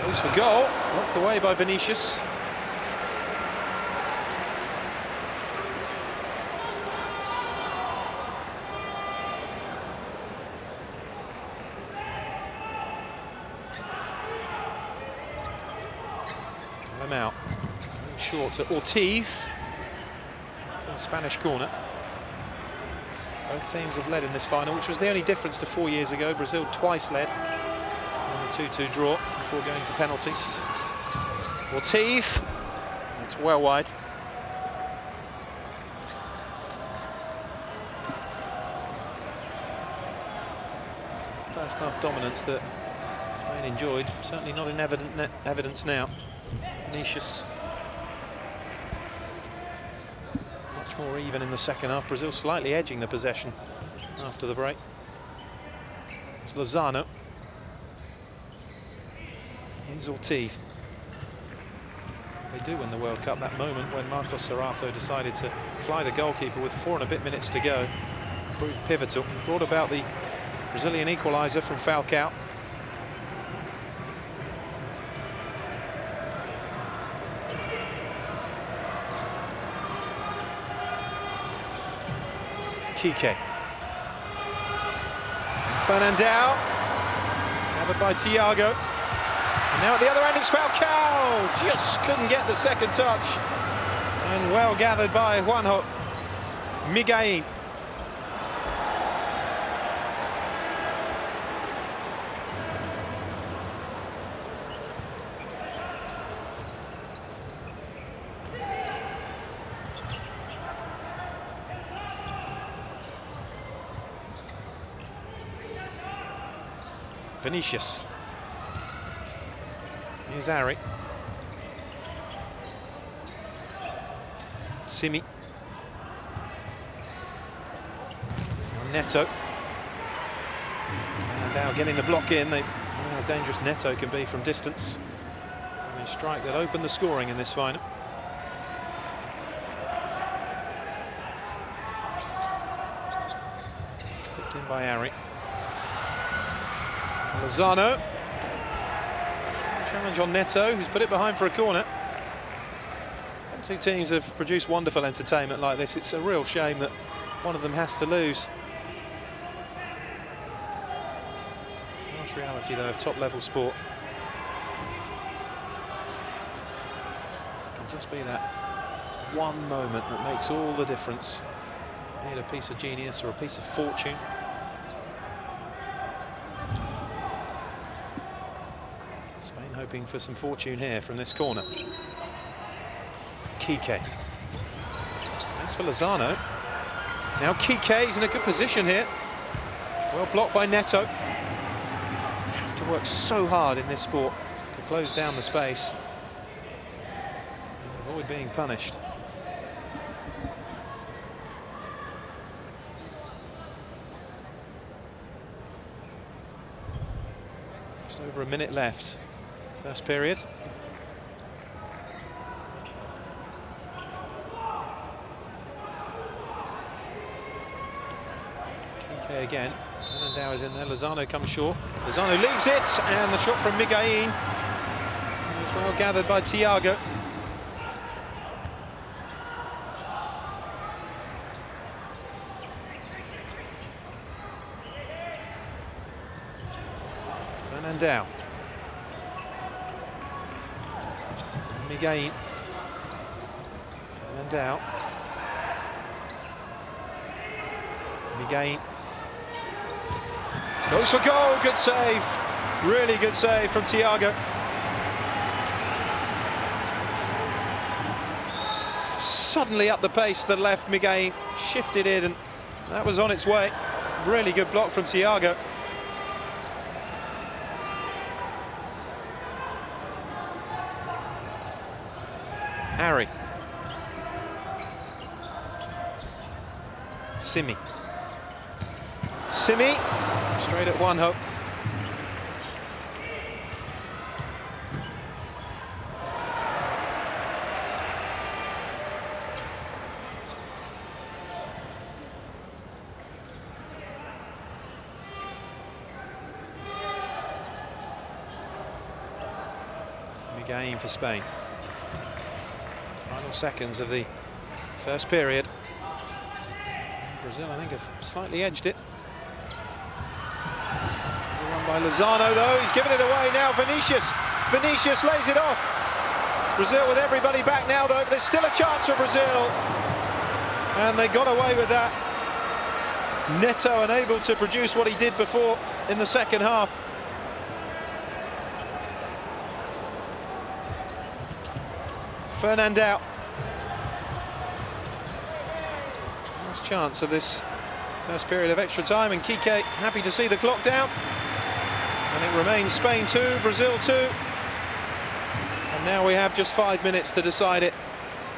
Goes for goal. Blocked away by Vinicius. Out. Short to Ortiz. The Spanish corner. Both teams have led in this final, which was the only difference to four years ago. Brazil twice led on a 2-2 draw before going to penalties. Ortiz. It's well wide. First half dominance that Spain enjoyed, certainly not in evident evidence now. Vinicius much more even in the second half. Brazil slightly edging the possession after the break. It's Lozano. Here's Ortiz. they do win the World Cup, that moment when Marcos Sorato decided to fly the goalkeeper with four and a bit minutes to go proved pivotal, brought about the Brazilian equaliser from Falcao. Kike. Fernandao, gathered by Thiago. And now at the other end it's Falcao, just couldn't get the second touch. And well gathered by Juanjo Miguelín. Vinicius. Here's Ari. Simi. Neto. And now getting the block in. They, how dangerous Neto can be from distance. And a strike that opened the scoring in this final. Flipped in by Ari. Lozano. Challenge on Neto, who's put it behind for a corner. Two teams have produced wonderful entertainment like this. It's a real shame that one of them has to lose. Harsh reality, though, of top-level sport. It can just be that one moment that makes all the difference. Need a piece of genius or a piece of fortune. Hoping for some fortune here from this corner. Kike. Space for Lozano. Now Kike is in a good position here. Well blocked by Neto. You have to work so hard in this sport to close down the space and avoid being punished. Just over a minute left. First period. Kike again. Fernandao is in there. Lozano comes short. Lozano leaves it, and the shot from Miguelín is well gathered by Thiago. Fernandao. Again. And out. And again. Goes for goal, good save. Really good save from Thiago. Suddenly up the pace to the left, Miguelín shifted in and that was on its way. Really good block from Thiago. Ari. Simi. Simi, straight at one hook. Game for Spain final seconds of the first period. Brazil, I think, have slightly edged it. Run by Lozano, though. He's given it away now. Vinicius. Vinicius lays it off. Brazil with everybody back now, though. There's still a chance for Brazil. And they got away with that. Neto unable to produce what he did before in the second half. Fernandao chance of this first period of extra time and Kike happy to see the clock down and it remains Spain 2, Brazil 2 and now we have just five minutes to decide it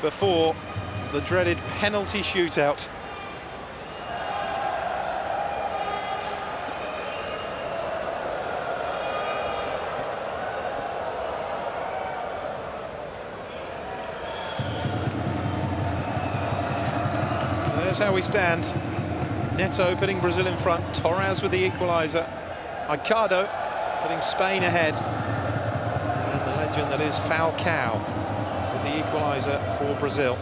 before the dreaded penalty shootout. Here's how we stand. Neto putting Brazil in front. Torras with the equaliser. Aicardo putting Spain ahead. And the legend that is Falcao with the equaliser for Brazil.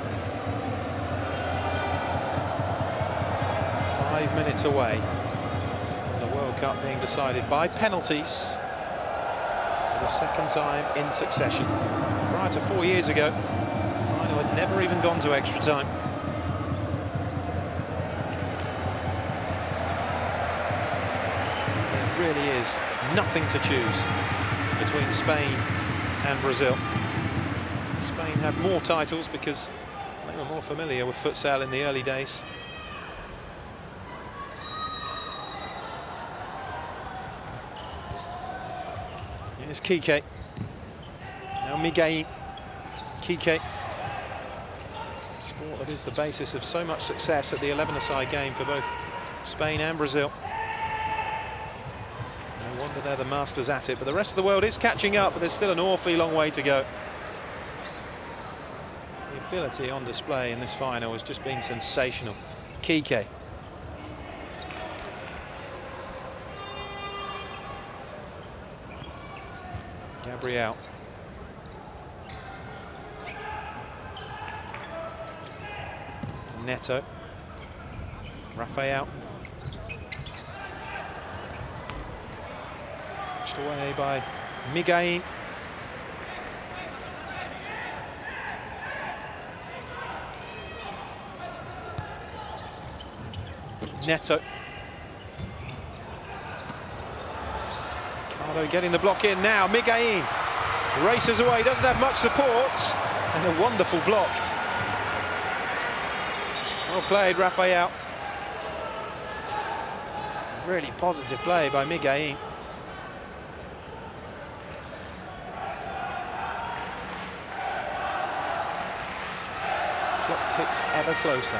Five minutes away. The World Cup being decided by penalties for the second time in succession. Prior to four years ago, the final had never even gone to extra time. Really is nothing to choose between Spain and Brazil. Spain had more titles because they were more familiar with futsal in the early days. Here's Kike. Now Miguel. Kike. Sport that is the basis of so much success at the 11-a-side game for both Spain and Brazil they're the masters at it, but the rest of the world is catching up, but there's still an awfully long way to go. The ability on display in this final has just been sensational. Kike. Gabriel. Neto. Rafael. Away by Miguel. Neto. Cardo getting the block in now. Miguel races away, doesn't have much support, and a wonderful block. Well played, Rafael. Really positive play by Miguel. Clock ever closer.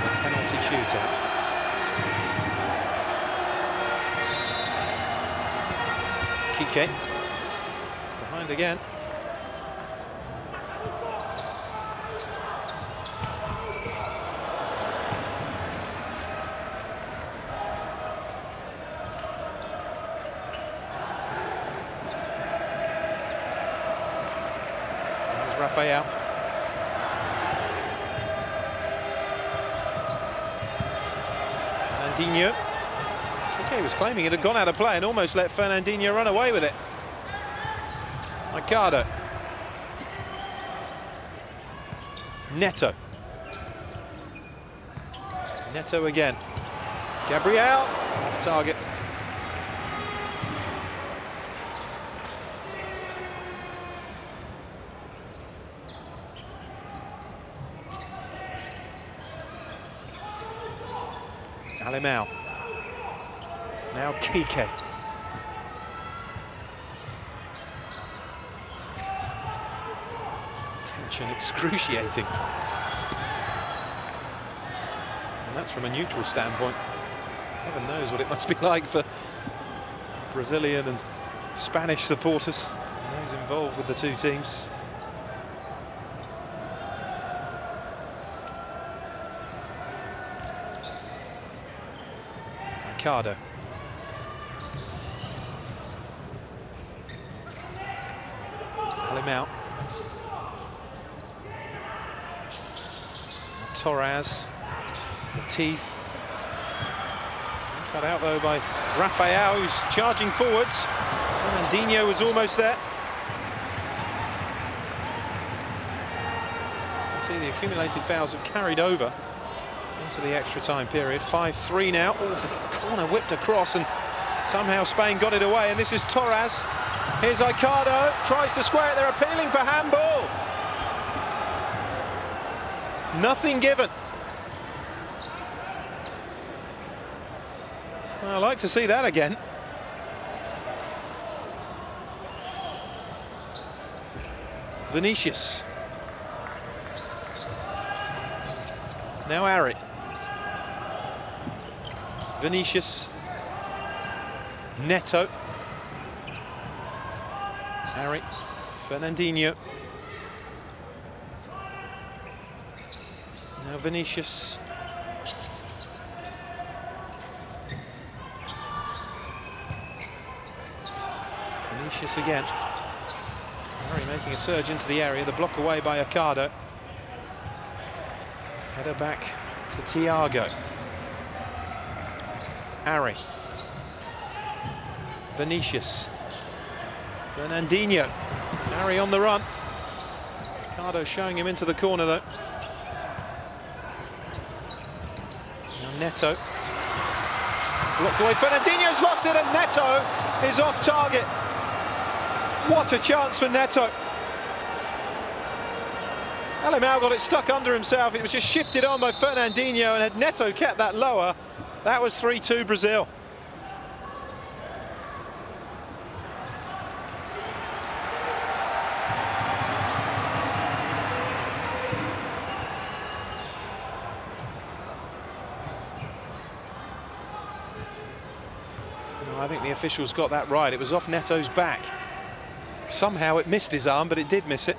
The penalty shootout. Kike. It's behind again. Rafael. Fernandinho. Kike was it had gone out of play and almost let Fernandinho run away with it. Aicardo. Neto. Neto again. Gabriel off target. Alemão. Now Kike. Tension excruciating. And that's from a neutral standpoint. Heaven knows what it must be like for Brazilian and Spanish supporters, those involved with the two teams. Ricardo. Him out. Torras. The teeth. Cut out though by Rafael, who's charging forwards. Fernandinho was almost there. see the accumulated fouls have carried over into the extra time period. 5-3 now. Oh, the corner whipped across and somehow Spain got it away. And this is Torras. Here's Aicardo, tries to square it. They're appealing for handball. Nothing given. I'd like to see that again. Vinicius. Now Ari. Vinicius, Neto, Ari, Fernandinho, Now Vinicius. Vinicius again. Murray making a surge into the area, the block away by Aicardo. Header back to Thiago. Ari. Vinicius. Fernandinho. Ari on the run. Aicardo showing him into the corner though. Now Neto. Blocked away. Fernandinho's lost it and Neto is off target. What a chance for Neto. Alemão got it stuck under himself. It was just shifted on by Fernandinho and had Neto kept that lower, that was 3-2 Brazil. I think the officials got that right. It was off Neto's back. Somehow it missed his arm, but it did miss it.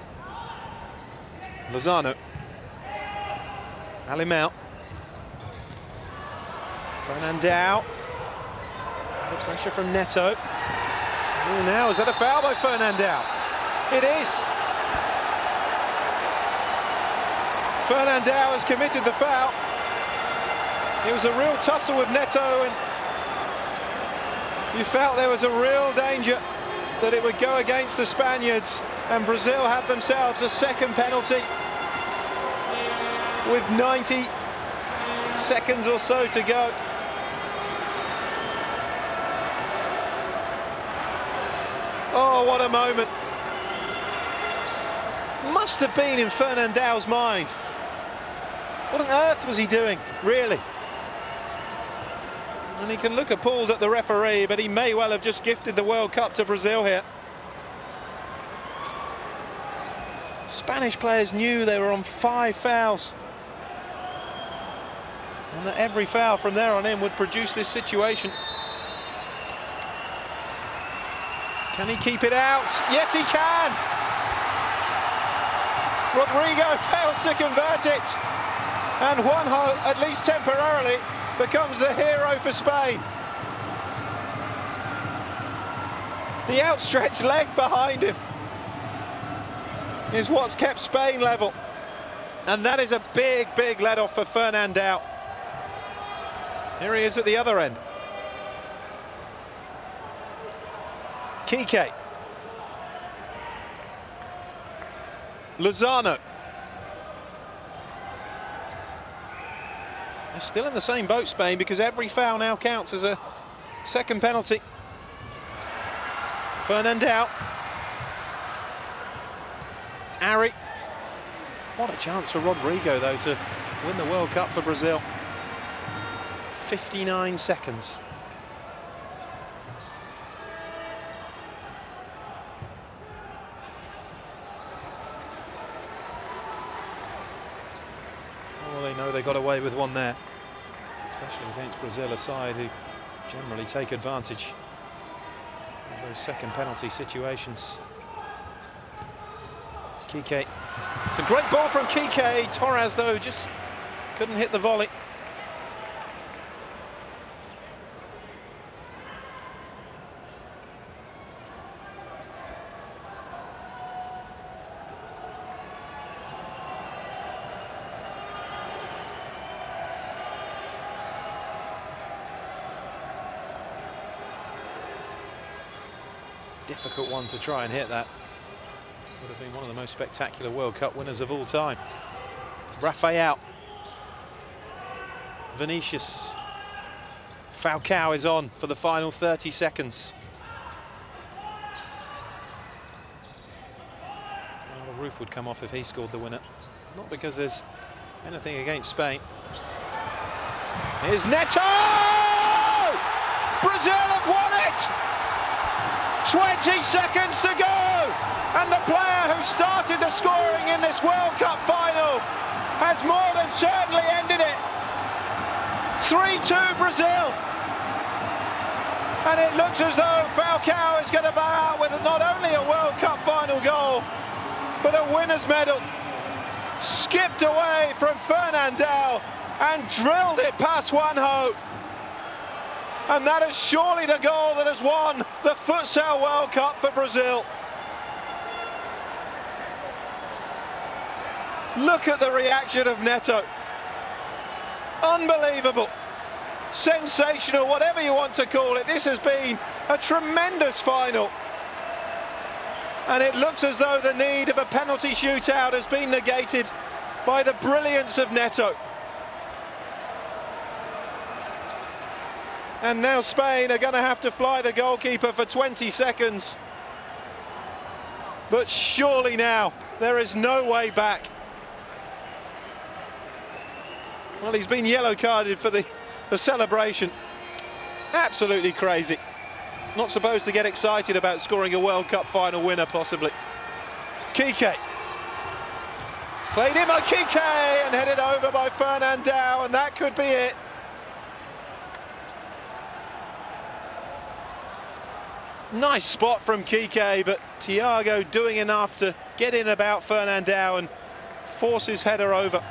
Lozano. Alemão. Fernandao. The pressure from Neto. Oh, now is that a foul by Fernandao? It is. Fernandao has committed the foul. It was a real tussle with Neto and you felt there was a real danger that it would go against the Spaniards and Brazil had themselves a second penalty with 90 seconds or so to go. Oh, what a moment. Must have been in Fernandao's mind. What on earth was he doing, really? And he can look appalled at the referee, but he may well have just gifted the World Cup to Brazil here. Spanish players knew they were on five fouls. And that every foul from there on in would produce this situation. Can he keep it out? Yes, he can! Rodrigo fails to convert it. And Juanjo, at least temporarily, becomes the hero for Spain. The outstretched leg behind him is what's kept Spain level. And that is a big, big let-off for Fernandao. Here he is at the other end. Kike. Lozano. Still in the same boat, Spain, because every foul now counts as a second penalty. Fernandao. Ari. What a chance for Rodrigo, though, to win the World Cup for Brazil. 59 seconds. Oh, they they got away with one there, especially against Brazil, a side who generally take advantage of those second penalty situations. It's Kike. It's a great ball from Kike. Torras, though, just couldn't hit the volley. Difficult one to try and hit that. Would have been one of the most spectacular World Cup winners of all time. Rafael. Vinicius. Falcao is on for the final 30 seconds. Well, the roof would come off if he scored the winner. Not because there's anything against Spain. Here's Neto! Brazil have won it! 20 seconds to go! And the player who started the scoring in this World Cup final has more than certainly ended it. 3-2 Brazil. And it looks as though Falcao is going to bow out with not only a World Cup final goal, but a winner's medal. skipped away from Fernandao and drilled it past Juanjo. And that is surely the goal that has won the Futsal World Cup for Brazil. Look at the reaction of Neto. Unbelievable. Sensational, whatever you want to call it. This has been a tremendous final. And it looks as though the need of a penalty shootout has been negated by the brilliance of Neto. And now Spain are going to have to fly the goalkeeper for 20 seconds. But surely now, there is no way back. Well, he's been yellow carded for the, the celebration. Absolutely crazy. Not supposed to get excited about scoring a World Cup final winner, possibly. Kike. Played in by Kike and headed over by Fernandao, and that could be it. Nice spot from Kike, but Thiago doing enough to get in about Fernandao and force his header over.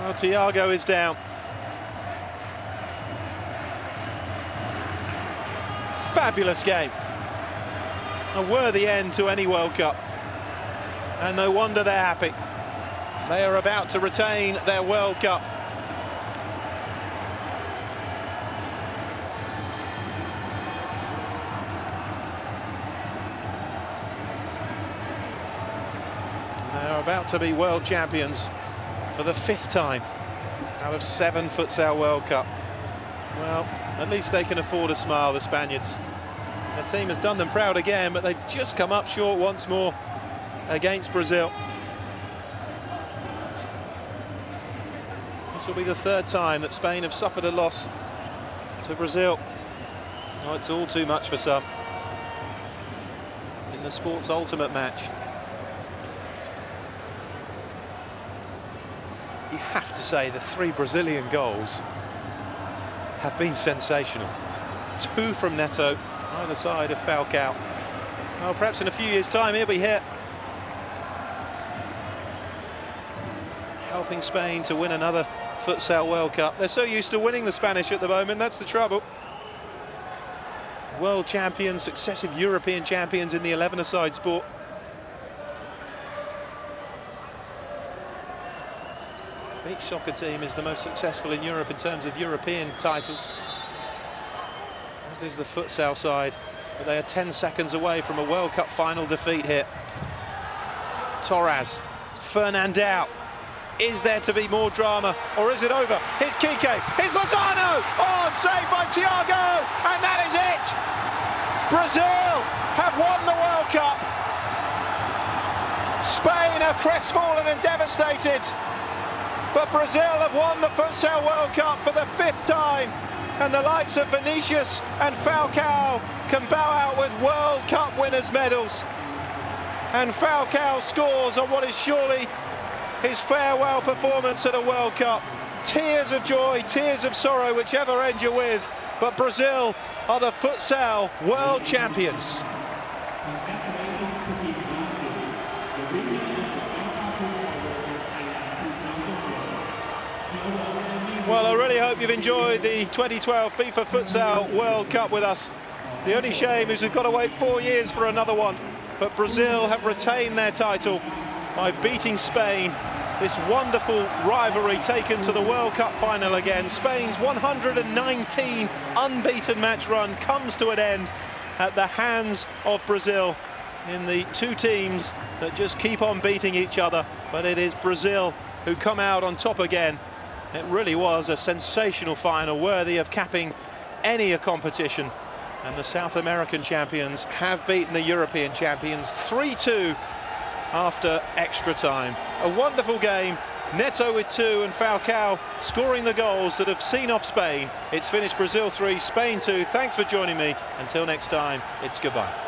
Well, Thiago is down. Fabulous game. A worthy end to any World Cup. And no wonder they're happy. They are about to retain their World Cup. They're about to be world champions for the fifth time out of seven Futsal World Cup. Well, at least they can afford a smile, the Spaniards. Their team has done them proud again, but they've just come up short once more against Brazil. This will be the third time that Spain have suffered a loss to Brazil. Oh, it's all too much for some. In the sport's ultimate match. You have to say the three Brazilian goals have been sensational. Two from Neto, either side of Falcao. Well, perhaps in a few years' time he'll be here. Helping Spain to win another Futsal World Cup. They're so used to winning the Spanish at the moment, that's the trouble. World champions, successive European champions in the 11-a-side sport. Beach soccer team is the most successful in Europe in terms of European titles. As is the futsal side, but they are 10 seconds away from a World Cup final defeat here. Torras, Fernandao. Is there to be more drama, or is it over? Here's Kike, here's Lozano! Oh, saved by Thiago, and that is it! Brazil have won the World Cup. Spain are crestfallen and devastated. But Brazil have won the Futsal World Cup for the fifth time. And the likes of Vinicius and Falcao can bow out with World Cup winners' medals. And Falcao scores on what is surely his farewell performance at a World Cup. Tears of joy, tears of sorrow, whichever end you're with. But Brazil are the futsal world champions. Well, I really hope you've enjoyed the 2012 FIFA Futsal World Cup with us. The only shame is we've got to wait four years for another one. But Brazil have retained their title by beating Spain. This wonderful rivalry taken to the World Cup final again. Spain's 119 unbeaten match run comes to an end at the hands of Brazil in the two teams that just keep on beating each other. But it is Brazil who come out on top again it really was a sensational final, worthy of capping any a competition. And the South American champions have beaten the European champions 3-2 after extra time. A wonderful game. Neto with two and Falcao scoring the goals that have seen off Spain. It's finished Brazil 3, Spain 2. Thanks for joining me. Until next time, it's goodbye.